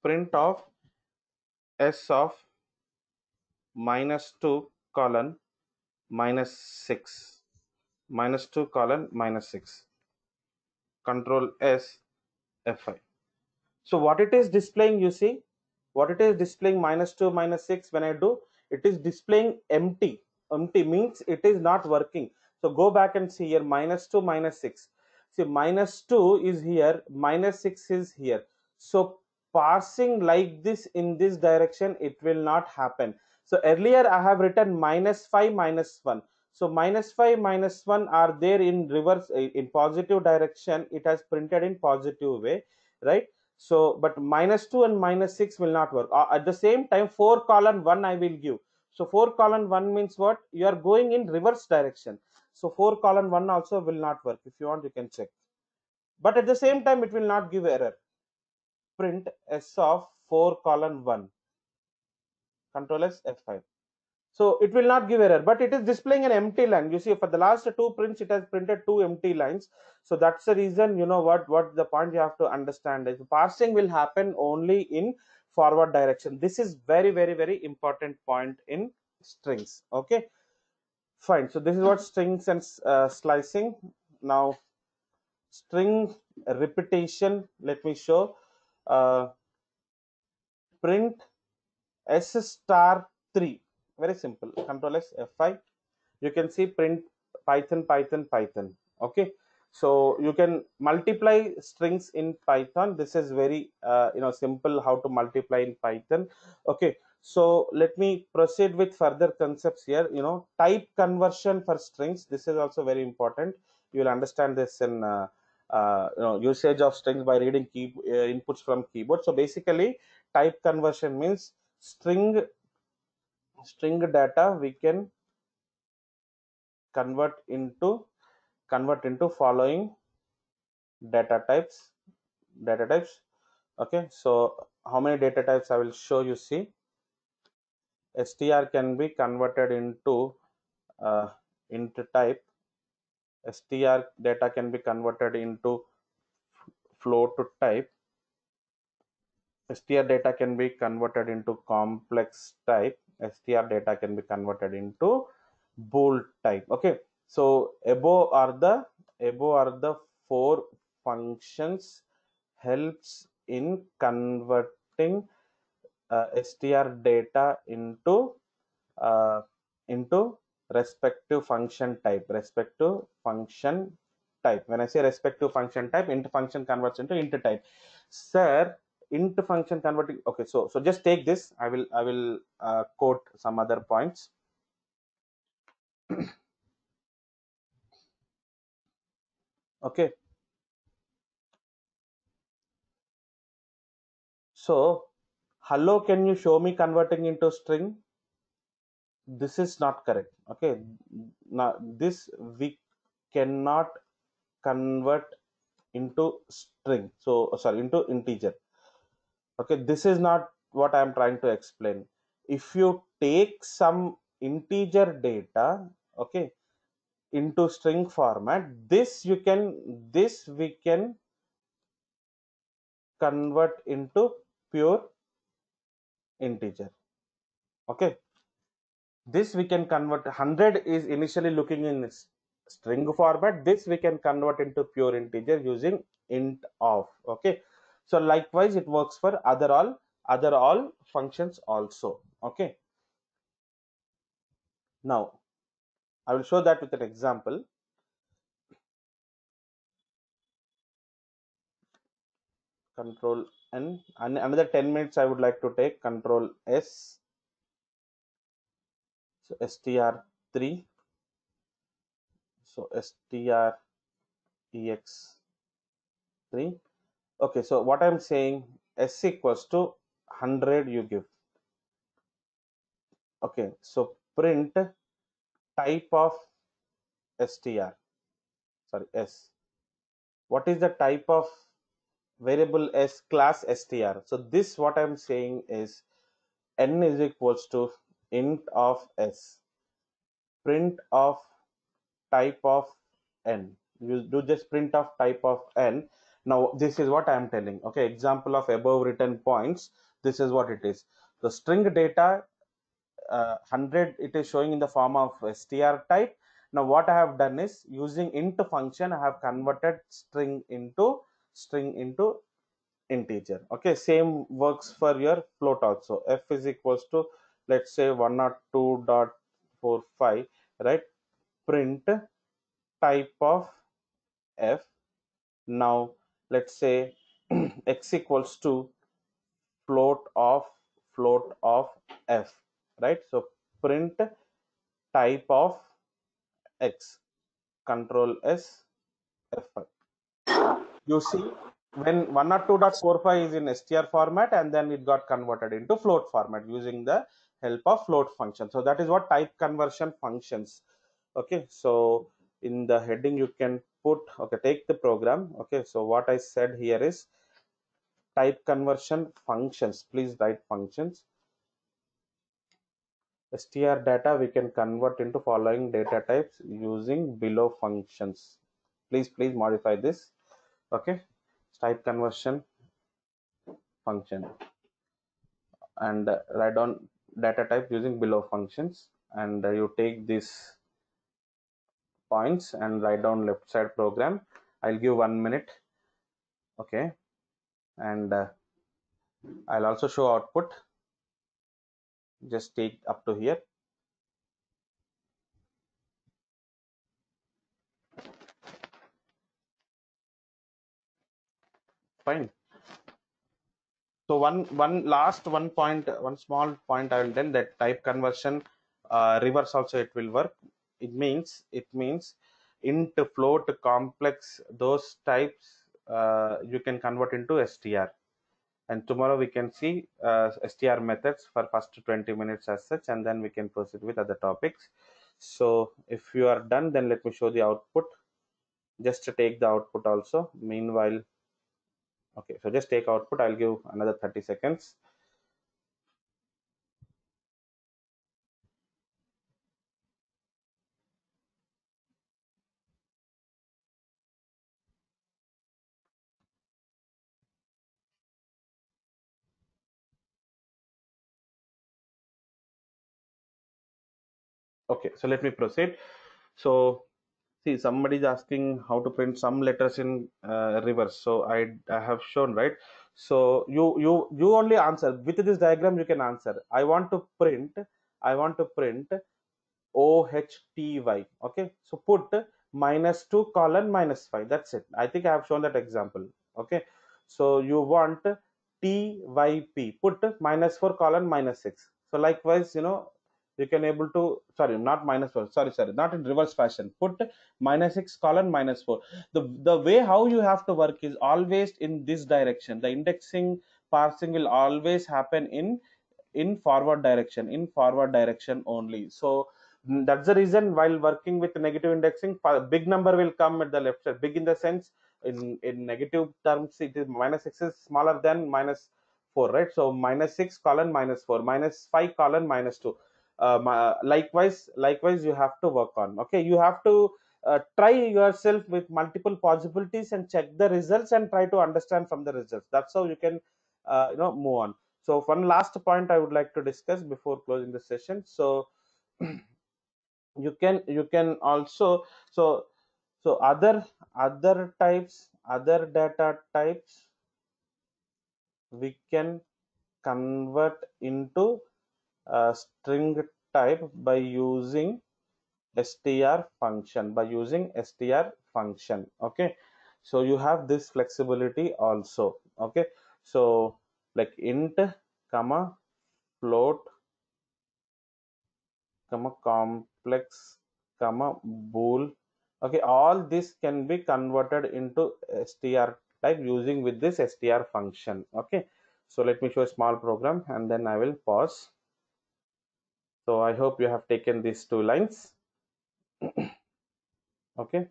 print of s of minus 2 colon minus 6 minus 2 colon minus 6 control s f5 so what it is displaying you see? What it is displaying minus 2 minus 6 when i do it is displaying empty. Empty means it is not working. So go back and see here minus 2 minus 6 see minus 2 is here minus 6 is here. So parsing like this in this direction it will not happen. So earlier i have written minus 5 minus 1 so minus 5 minus 1 are there in reverse in positive direction. It has printed in positive way right? So but minus 2 and minus 6 will not work. Uh, at the same time 4 colon 1 i will give. So 4 colon 1 means what? You are going in reverse direction. So 4 colon 1 also will not work. If you want you can check. But at the same time it will not give error print s of 4 colon 1 control s f5 so it will not give error but it is displaying an empty line. You see for the last two prints it has printed two empty lines. So that's the reason you know what what the point you have to understand is parsing will happen only in forward direction. This is very very very important point in strings okay? Fine. So this is what strings and uh, slicing. Now string repetition let me show uh, print s star 3 very simple. Control s f5 you can see print python python python. Okay? So you can multiply strings in python. This is very uh, you know simple how to multiply in python. Okay? So let me proceed with further concepts here. You know type conversion for strings. This is also very important. You will understand this in uh, uh, you know usage of strings by reading key uh, inputs from keyboard. So basically type conversion means string string data we can convert into convert into following data types data types. Okay so how many data types i will show you see. Str can be converted into uh, int type str data can be converted into float to type. Str data can be converted into complex type. Str data can be converted into bool type. Okay so above are the above are the four functions helps in converting uh, str data into uh, into respective function type respective function type. When i say respective function type int function converts into int type. Sir int function converting okay so so just take this. I will i will uh, quote some other points. [CLEARS THROAT] Okay. So hello can you show me converting into string this is not correct. Okay now this we cannot convert into string. So uh, sorry into integer. Okay this is not what i am trying to explain. If you take some integer data okay into string format this you can this we can convert into pure integer. Okay this we can convert 100 is initially looking in string format. This we can convert into pure integer using int of okay? So likewise it works for other all other all functions also okay? Now i will show that with an example. Control n and another 10 minutes i would like to take. Control s so str3 so str ex3 okay so what i'm saying s equals to 100 you give. Okay so print type of str sorry s. What is the type of variable s class str so this what i'm saying is n is equals to int of s. Print of type of n. You do just print of type of n. Now this is what i am telling okay? Example of above written points this is what it is. The string data uh, 100 it is showing in the form of str type. Now what i have done is using int function i have converted string into string into integer okay? Same works for your float also. F is equals to let's say 102.45 right? Print type of f. Now let's say [CLEARS THROAT] x equals to float of float of f right? So print type of x control s f5 you see when 102.45 is in str format and then it got converted into float format using the help of float function. So that is what type conversion functions. Okay so in the heading you can put okay take the program. Okay so what i said here is type conversion functions. Please write functions. Str data we can convert into following data types using below functions. Please please modify this. Okay type conversion function. And write down data type using below functions. And uh, you take these points and write down left side program. I'll give one minute. Okay. And uh, i'll also show output. Just take up to here. Fine so one one last one point one small point i will tell that type conversion uh, reverse also it will work. It means it means int float complex those types uh, you can convert into str and tomorrow we can see uh, str methods for first 20 minutes as such and then we can proceed with other topics. So if you are done then let me show the output. Just take the output also. Meanwhile okay so just take output. I'll give another 30 seconds. Okay so let me proceed. So see somebody is asking how to print some letters in uh, reverse. So I, I have shown right? So you you you only answer. With this diagram you can answer. I want to print i want to print o h t y okay? So put minus 2 colon minus 5 that's it. I think i have shown that example okay? So you want t y p. Put minus 4 colon minus 6 so likewise you know you can able to sorry not minus 4 sorry sorry not in reverse fashion. Put minus 6 colon minus 4 the the way how you have to work is always in this direction. The indexing parsing will always happen in in forward direction in forward direction only. So mm, that's the reason while working with negative indexing big number will come at the left side. Big in the sense in in negative terms it is minus 6 is smaller than minus 4 right? So minus 6 colon minus 4 minus 5 colon minus 2 uh, likewise likewise you have to work on okay? You have to uh, try yourself with multiple possibilities and check the results and try to understand from the results. That's how you can uh, you know move on. So one last point i would like to discuss before closing the session. So [CLEARS THROAT] you can you can also so so other other types other data types we can convert into a string type by using str function by using str function okay? So you have this flexibility also okay? So like int comma float comma complex comma bool okay? All this can be converted into str type using with this str function okay? So let me show a small program and then i will pause so i hope you have taken these two lines. [CLEARS THROAT] Okay.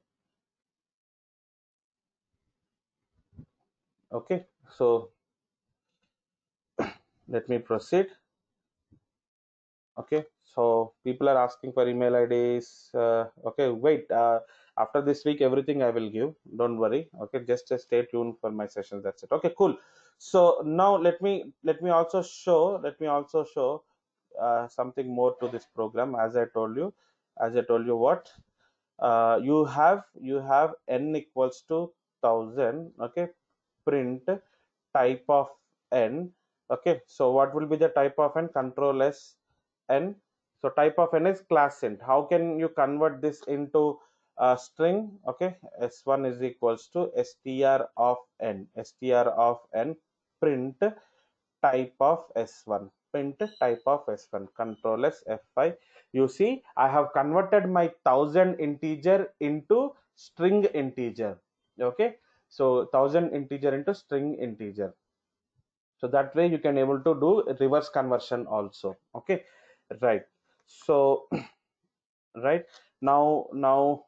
Okay. So [CLEARS THROAT] let me proceed. Okay. So people are asking for email ids uh, okay wait uh, after this week everything i will give. Don't worry. Okay. Just, just stay tuned for my sessions that's it. Okay cool. So now let me let me also show let me also show uh, something more to this program as i told you as i told you what uh, you have you have n equals to 1000 okay print type of n okay. So what will be the type of n? Control s n. So type of n is class int. How can you convert this into a string? Okay s1 is equals to str of n str of n print type of s1 print type of s1 control s f5 you see i have converted my thousand integer into string integer. Okay? So thousand integer into string integer. So that way you can able to do reverse conversion also. Okay? Right. So [CLEARS THROAT] right. Now now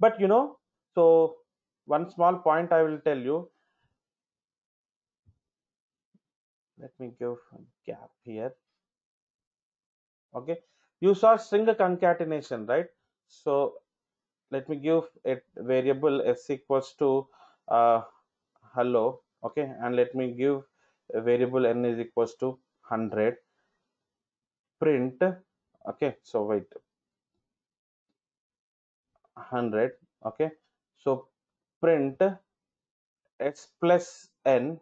but you know so one small point i will tell you let me give a gap here. Okay. You saw string concatenation right? So let me give a variable s equals to uh, hello okay? And let me give a variable n is equals to 100 print okay? So wait. 100 okay? So print s plus n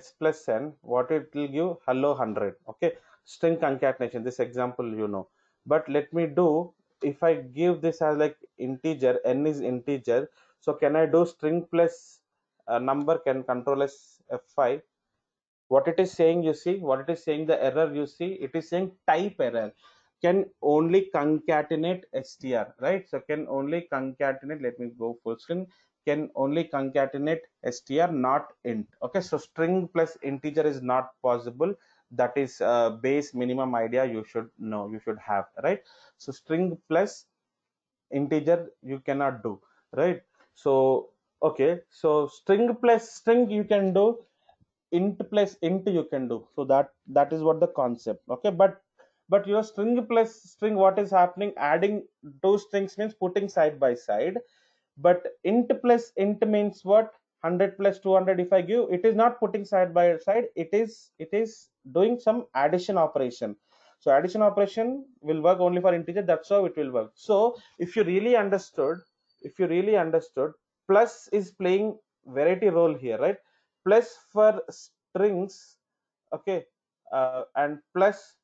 s plus n what it will give? Hello 100 okay? String concatenation this example you know. But let me do if i give this as like integer n is integer so can i do string plus a number can control as f5 what it is saying you see what it is saying the error you see it is saying type error. Can only concatenate str right? So can only concatenate let me go full screen can only concatenate str not int. Okay so string plus integer is not possible. That is base minimum idea you should know you should have right? So string plus integer you cannot do right? So okay so string plus string you can do int plus int you can do. So that that is what the concept okay? But but your string plus string what is happening? Adding two strings means putting side by side but int plus int means what? 100 plus 200 if i give it is not putting side by side. It is it is doing some addition operation. So addition operation will work only for integer. That's how it will work. So if you really understood if you really understood plus is playing variety role here right? Plus for strings okay uh, and plus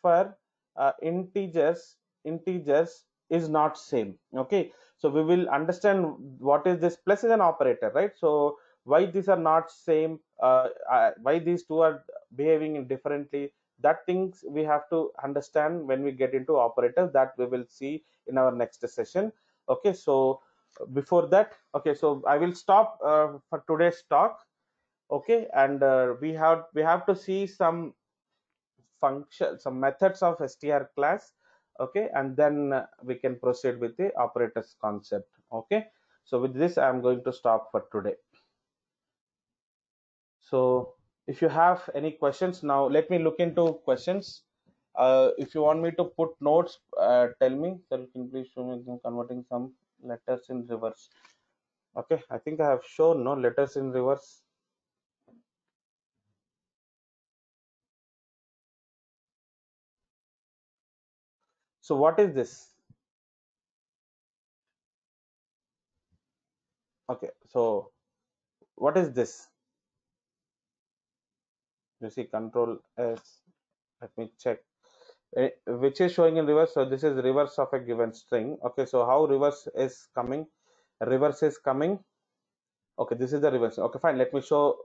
for uh, integers integers is not same okay so we will understand what is this plus is an operator right? So why these are not same uh, uh, why these two are behaving differently? That things we have to understand when we get into operators that we will see in our next session. Okay so before that okay so i will stop uh, for today's talk. Okay and uh, we have we have to see some function some methods of str class okay and then uh, we can proceed with the operators concept. Okay so with this i am going to stop for today. So if you have any questions now let me look into questions. Uh, if you want me to put notes uh, tell me so you can please show me converting some letters in reverse. Okay i think i have shown no letters in reverse so what is this? Okay so what is this? You see control s let me check. Eh, which is showing in reverse? So this is reverse of a given string. Okay so how reverse is coming? Reverse is coming. Okay this is the reverse. Okay fine let me show.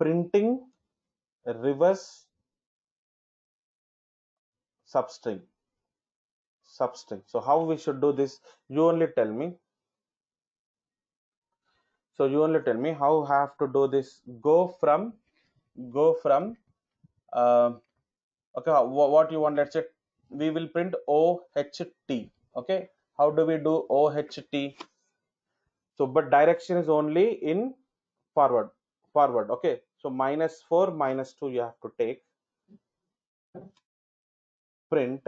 Printing reverse substring. Substring. So how we should do this? You only tell me. So you only tell me how I have to do this. Go from go from uh, okay what you want? Let's say we will print oht okay? How do we do oht so but direction is only in forward forward. Okay? So minus 4 minus 2 you have to take print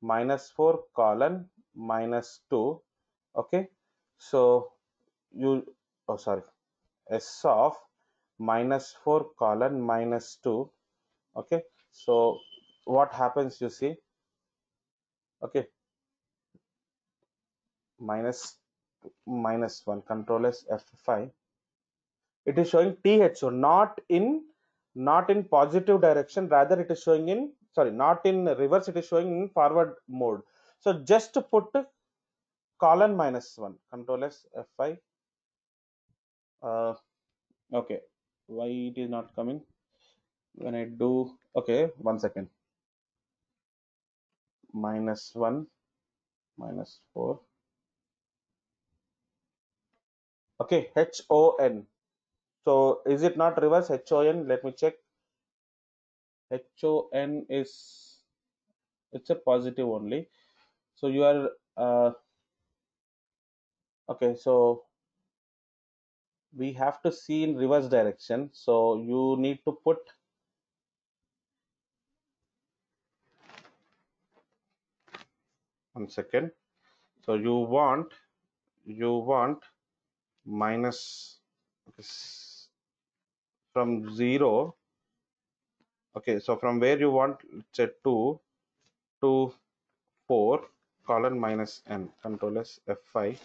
minus 4 colon minus 2 okay? So you oh sorry. S of minus 4 colon minus 2 okay? So what happens you see? Okay. Minus minus 1 control s f5 it is showing th so not in not in positive direction rather it is showing in sorry not in reverse it is showing in forward mode. So just put colon minus 1 control s f5 uh, okay. Why it is not coming? When i do okay one second. Minus 1 minus 4 okay h o n. So is it not reverse? H o n let me check h o n is it's a positive only. So you are uh, okay so we have to see in reverse direction. So you need to put one second. So you want you want minus from 0 okay so from where you want let's say 2 to 4 colon minus n control s f5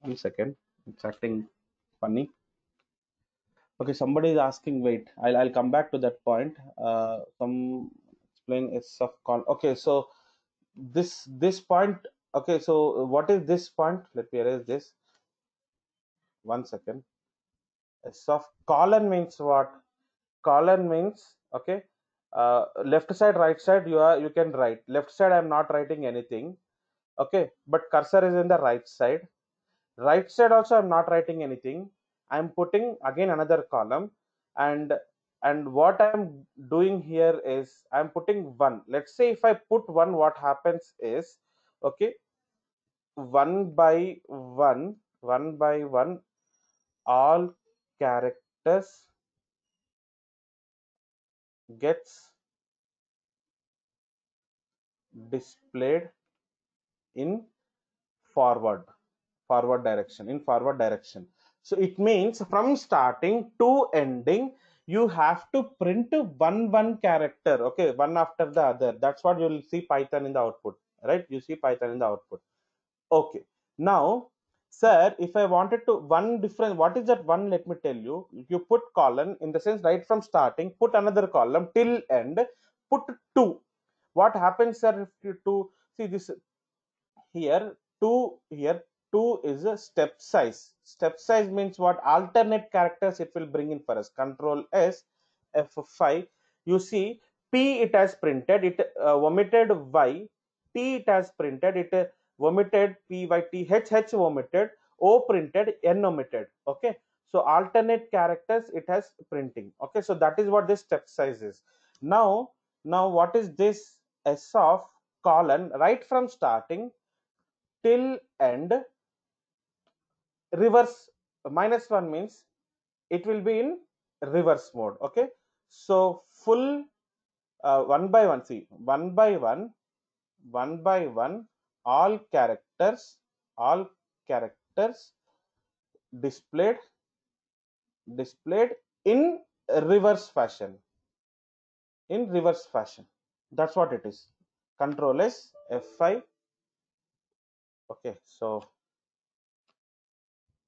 one second it's acting funny. Okay somebody is asking wait i'll, I'll come back to that point. Uh some explain s of con okay so this this point okay so what is this point? Let me erase this. One second s of colon means what? Colon means okay uh, left side right side you are you can write. Left side i'm not writing anything okay but cursor is in the right side. Right side also i'm not writing anything. I'm putting again another column and and what i'm doing here is i'm putting one. Let's say if i put one what happens is okay one by one one by one all characters gets displayed in forward forward direction in forward direction. So it means from starting to ending you have to print one one character okay one after the other. That's what you'll see python in the output right? You see python in the output. Okay. Now sir if i wanted to one different what is that one let me tell you. You put column in the sense right from starting put another column till end put two. What happens sir if you to see this here two here two is a step size. Step size means what? Alternate characters it will bring in for us. Control s f5 you see p it has printed it uh, omitted y. T it has printed it uh, omitted p y t h omitted o printed n omitted. Okay? So alternate characters it has printing. Okay? So that is what this step size is. Now now what is this s of colon right from starting till end? Reverse minus 1 means it will be in reverse mode. Okay? So full uh, one by one. See one by one one by one all characters all characters displayed displayed in reverse fashion. In reverse fashion. That's what it is. Control s f5 okay so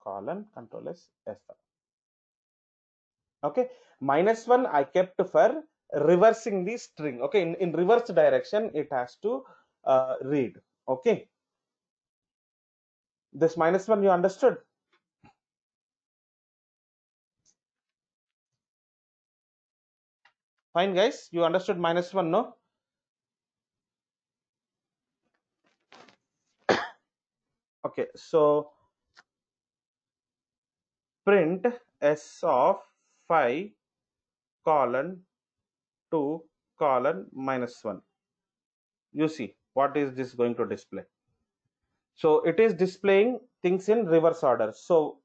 colon control s f5 okay minus 1 i kept for reversing the string. Okay in, in reverse direction it has to uh, read okay. This minus 1 you understood. Fine guys. You understood minus 1 no? [COUGHS] Okay so print s of 5 colon 2 colon minus 1 you see what is this going to display? So it is displaying things in reverse order. So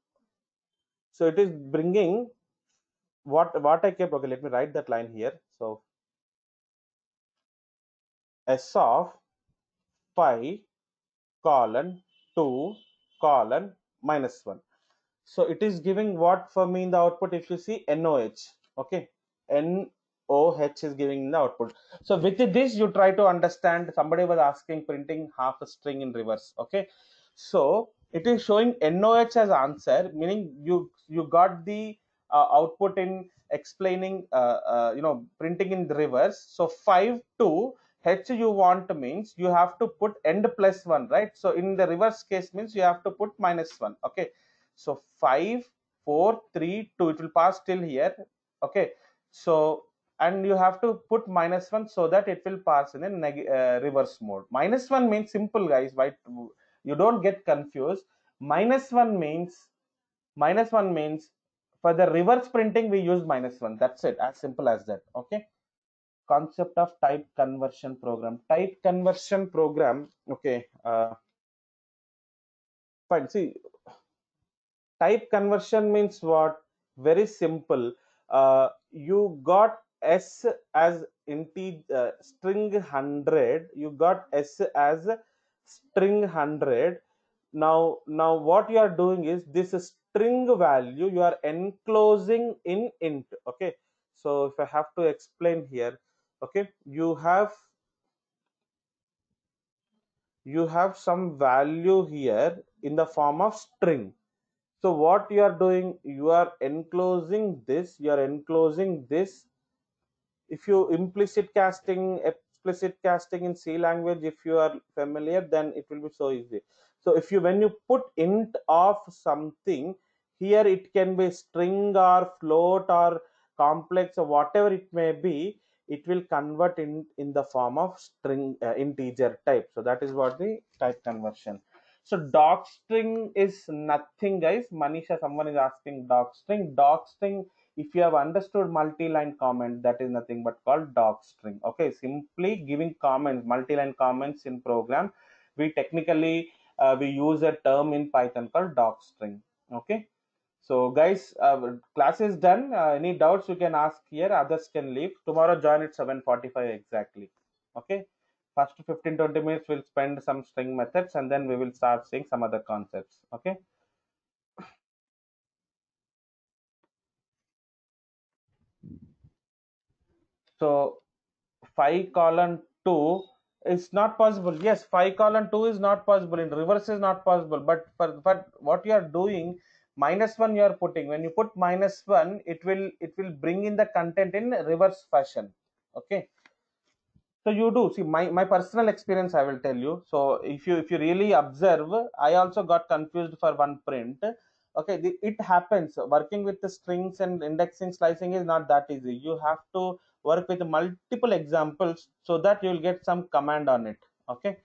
so it is bringing what what i kept okay let me write that line here. So s of 5 colon 2 colon minus 1 so it is giving what for me in the output if you see noh okay noh is giving the output. So with this you try to understand somebody was asking printing half a string in reverse okay? So it is showing noh as answer meaning you you got the uh, output in explaining uh, uh, you know printing in the reverse. So 5 to h you want means you have to put end plus 1 right? So in the reverse case means you have to put minus 1 okay? So 5 4 3 2 it will pass till here okay? So and you have to put minus 1 so that it will pass in a uh, reverse mode. Minus 1 means simple guys right you don't get confused. Minus 1 means minus 1 means for the reverse printing we use minus 1 that's it as simple as that okay? Concept of type conversion program. Type conversion program okay uh, fine see type conversion means what? Very simple. Uh, you got s as integer uh, string 100 you got s as string 100 now now what you are doing is this string value you are enclosing in int okay? So if i have to explain here okay you have you have some value here in the form of string. So what you are doing you are enclosing this you are enclosing this if you implicit casting explicit casting in c language if you are familiar then it will be so easy. So if you when you put int of something here it can be string or float or complex or whatever it may be it will convert in in the form of string uh, integer type. So that is what the type conversion. So doc string is nothing guys. Manisha someone is asking doc string doc string if you have understood multi-line comment that is nothing but called doc string. Okay simply giving comments multi-line comments in program we technically uh, we use a term in python called doc string. Okay? So guys uh, class is done. Uh, any doubts you can ask here others can leave. Tomorrow join at 7:45 exactly. Okay? First 15 20 minutes we'll spend some string methods and then we will start seeing some other concepts. Okay so 5 colon 2 is not possible. Yes 5 colon 2 is not possible. In reverse is not possible. But for what you are doing minus 1 you are putting. When you put minus 1 it will it will bring in the content in reverse fashion. Okay? So you do. See my my personal experience i will tell you. So if you if you really observe i also got confused for one print. Okay? The, it happens. Working with the strings and indexing slicing is not that easy. You have to work with multiple examples so that you will get some command on it okay?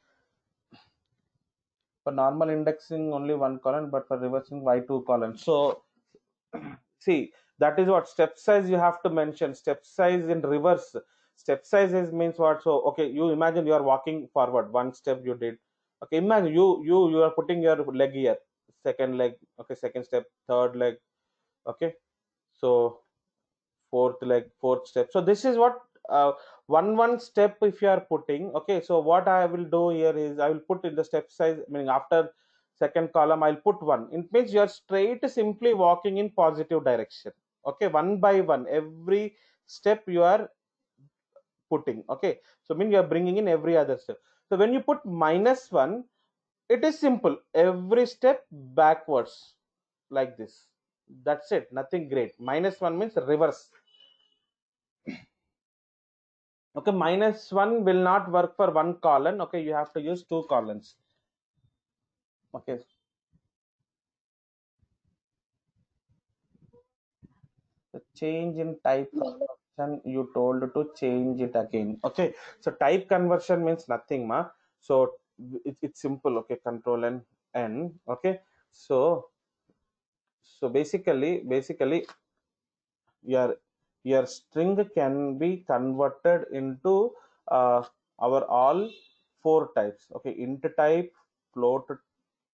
For normal indexing only one column but for reversing why two columns? So [CLEARS THROAT] see that is what step size you have to mention. Step size in reverse. Step size means what? So okay you imagine you are walking forward. One step you did. Okay imagine you you you are putting your leg here. Second leg. Okay second step. Third leg. Okay so fourth leg fourth step. So this is what uh, one one step if you are putting. Okay so what i will do here is i will put in the step size meaning after second column i'll put one. It means you're straight simply walking in positive direction. Okay one by one every step you are putting. Okay so mean you are bringing in every other step. So when you put minus one it is simple. Every step backwards like this that's it. Nothing great. Minus one means reverse. Okay minus one will not work for one column okay you have to use two columns okay. The change in type conversion you told to change it again. Okay so type conversion means nothing ma. So it, it's simple. Okay control and n. Okay so so basically basically your your string can be converted into uh, our all four types. Okay int type float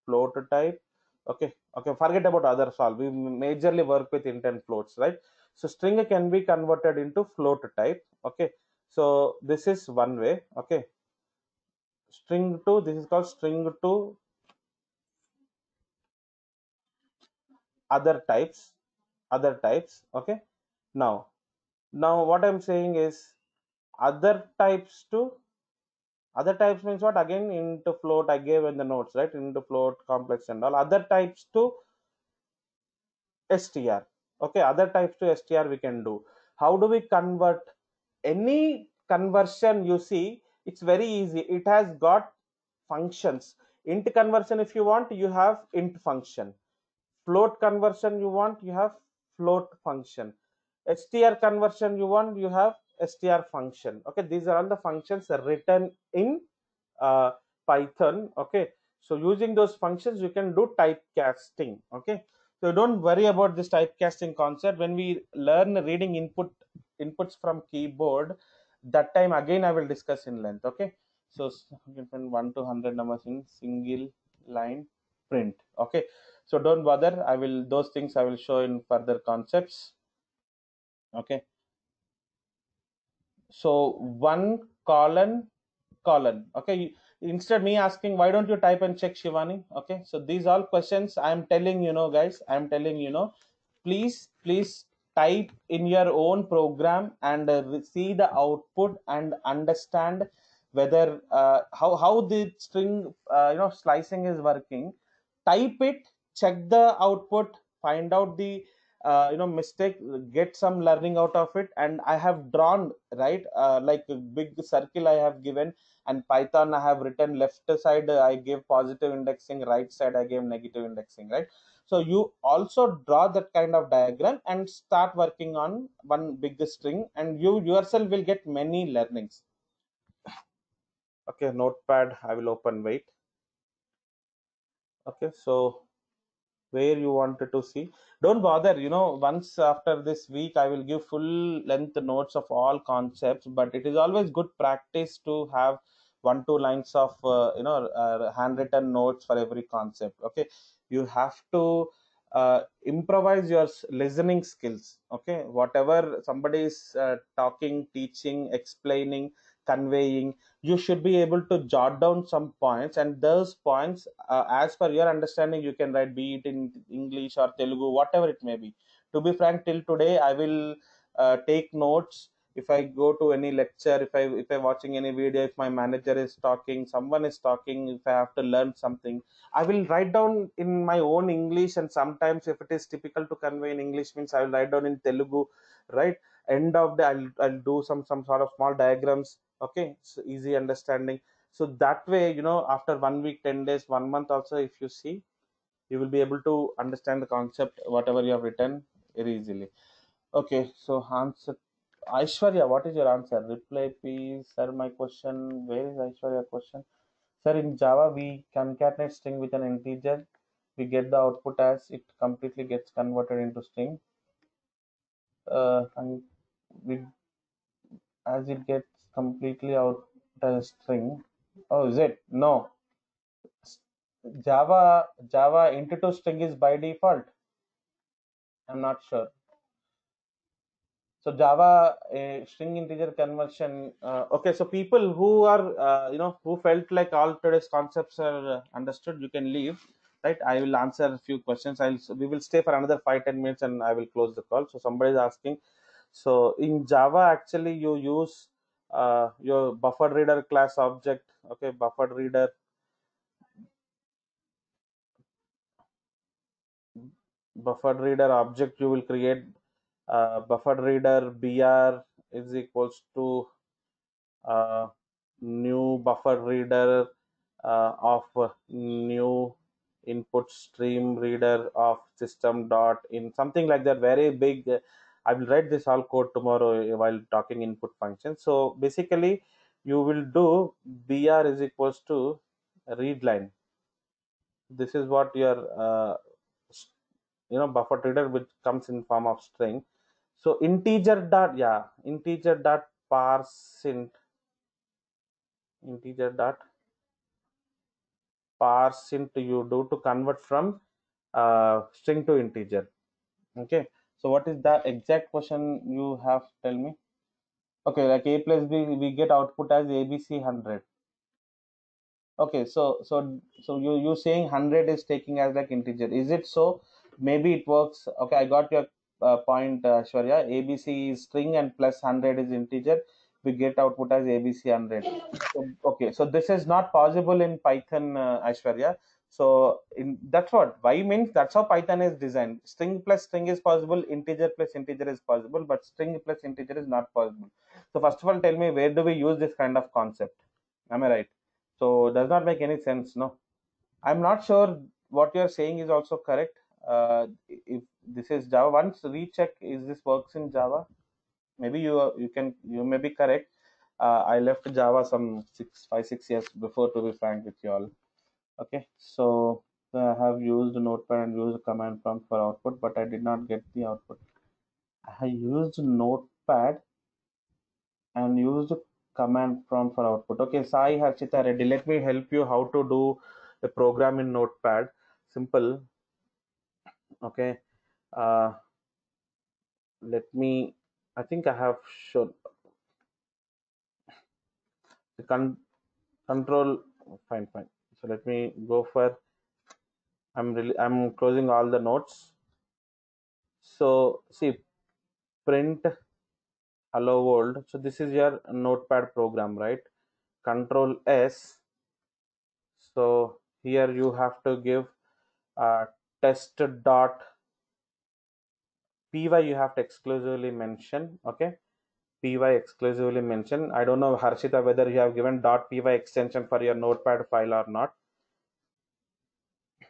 float type. Okay okay forget about others all. We majorly work with int and floats right? So string can be converted into float type. Okay so this is one way. Okay string to this is called string to other types other types okay? Now now what i'm saying is other types to other types means what? Again into float i gave in the notes right? Into float complex and all. Other types to str okay? Other types to str we can do. How do we convert any conversion? You see it's very easy. It has got functions. Int conversion if you want you have int function float conversion you want you have float function. Str conversion you want you have str function. Okay these are all the functions written in uh, python. Okay so using those functions you can do typecasting. Okay so don't worry about this typecasting concept. When we learn reading input inputs from keyboard that time again i will discuss in length. Okay so you can send 1 to 100 numbers in single line print. Okay so don't bother. I will those things i will show in further concepts. Okay. So one colon colon. Okay. Instead me asking why don't you type and check shivani? Okay. So these all questions i am telling you know guys i am telling you know please please type in your own program and uh, see the output and understand whether uh, how how the string uh, you know slicing is working. Type it check the output find out the uh, you know mistake get some learning out of it. And i have drawn right uh, like a big circle i have given and python i have written left side uh, i gave positive indexing right side i gave negative indexing right? So you also draw that kind of diagram and start working on one big string and you yourself will get many learnings. Okay notepad i will open wait. Okay so where you wanted to see. Don't bother you know once after this week i will give full length notes of all concepts but it is always good practice to have one two lines of uh, you know uh, handwritten notes for every concept okay? You have to uh, improvise your listening skills okay? Whatever somebody is uh, talking teaching explaining conveying you should be able to jot down some points and those points uh, as per your understanding you can write be it in english or telugu whatever it may be. To be frank till today i will uh, take notes. If i go to any lecture if i if i'm watching any video if my manager is talking someone is talking if i have to learn something i will write down in my own english. And sometimes if it is typical to convey in english means i will write down in telugu right? End of the i'll, I'll do some some sort of small diagrams okay so easy understanding. So that way you know after one week 10 days one month also if you see you will be able to understand the concept whatever you have written very easily. Okay so answer aishwarya what is your answer? Reply please. Sir my question where is aishwarya question? Sir in java we concatenate string with an integer. We get the output as it completely gets converted into string. Uh, and we as it gets completely out as string. Oh is it? No. Java java into to string is by default. I'm not sure. So java uh, string integer conversion uh, okay so people who are uh, you know who felt like all today's concepts are uh, understood you can leave right? I will answer a few questions. I'll we will stay for another five ten minutes and i will close the call. So somebody is asking so in java actually you use uh, your buffer reader class object. Okay buffer reader. Buffer reader object you will create. Uh, buffer reader br is equals to uh, new buffer reader uh, of new input stream reader of system dot in something like that. Very big i will write this all code tomorrow while talking input function. So basically you will do br is equals to read line. This is what your uh, you know buffer reader which comes in form of string. So integer dot yeah integer dot parse int integer dot parse int you do to convert from uh, string to integer. Okay so what is the exact question you have? Tell me. Okay like a plus b we get output as abc 100 okay so so so you you saying 100 is taking as like integer. Is it so? Maybe it works. Okay i got your uh, point uh, Shwarya. abc is string and plus 100 is integer. We get output as abc 100 so, okay so this is not possible in python uh, aishwarya so in that's what why means that's how python is designed. String plus string is possible integer plus integer is possible but string plus integer is not possible. So first of all tell me where do we use this kind of concept? Am i right? So does not make any sense no? I'm not sure what you're saying is also correct. Uh, if this is java once recheck is this works in java? Maybe you you can you may be correct. Uh, i left java some six five six years before to be frank with you all okay so i have used notepad and used command prompt for output but i did not get the output i used notepad and used command prompt for output. Okay, Sai Harshita Reddy, let me help you how to do a program in Notepad. Simple. Okay. Uh, let me, I think I have shown the con control, fine, fine. So let me go for, I'm really, I'm closing all the notes. So see, print hello world. So this is your notepad program, right? Control S. So here you have to give uh, test dot py you have to exclusively mention okay py exclusively mentioned. i don't know harshita whether you have given dot py extension for your notepad file or not.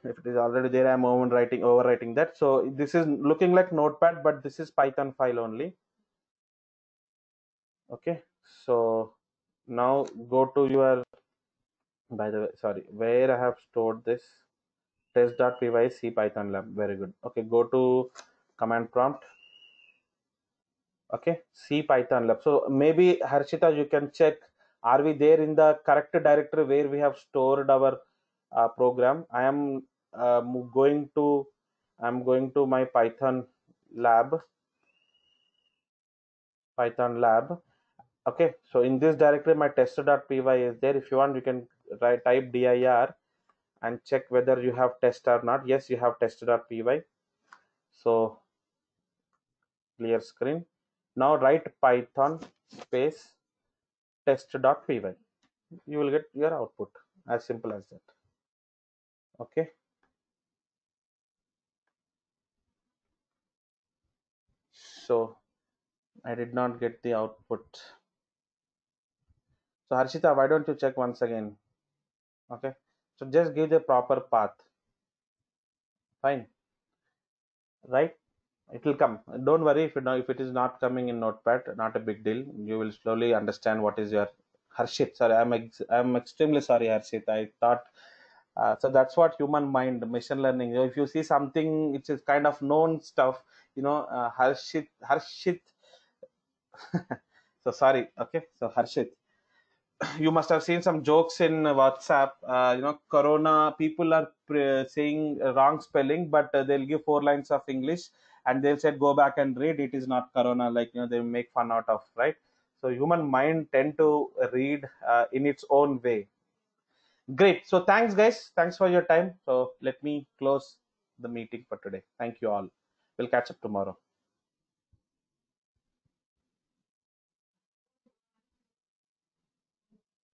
If it is already there i'm overwriting overwriting that. So this is looking like notepad but this is python file only. Okay. So now go to your by the way sorry where i have stored this? Test.py c python lab. Very good. Okay go to command prompt okay c python lab. So maybe harshita you can check are we there in the correct directory where we have stored our uh, program? I am uh, going to i'm going to my python lab. Python lab. Okay so in this directory my tester.py is there. If you want you can write type dir and check whether you have test or not. Yes you have tester.py so clear screen now write python space test.py you will get your output as simple as that. Okay? So i did not get the output. So harshita why don't you check once again? Okay? So just give the proper path. Fine. Right it will come. Don't worry if it, if it is not coming in notepad not a big deal. You will slowly understand what is your harshit. Sorry i'm ex- i'm extremely sorry harshit. I thought uh, so that's what human mind machine learning. If you see something which is kind of known stuff you know uh, harshit harshit. [LAUGHS] So sorry okay? So harshit. You must have seen some jokes in whatsapp. Uh, you know corona people are pre- saying wrong spelling but uh, they'll give four lines of english and they'll say go back and read. It is not corona. Like you know they make fun out of right? So human mind tend to read uh, in its own way. Great. So thanks guys. Thanks for your time. So let me close the meeting for today. Thank you all. We'll catch up tomorrow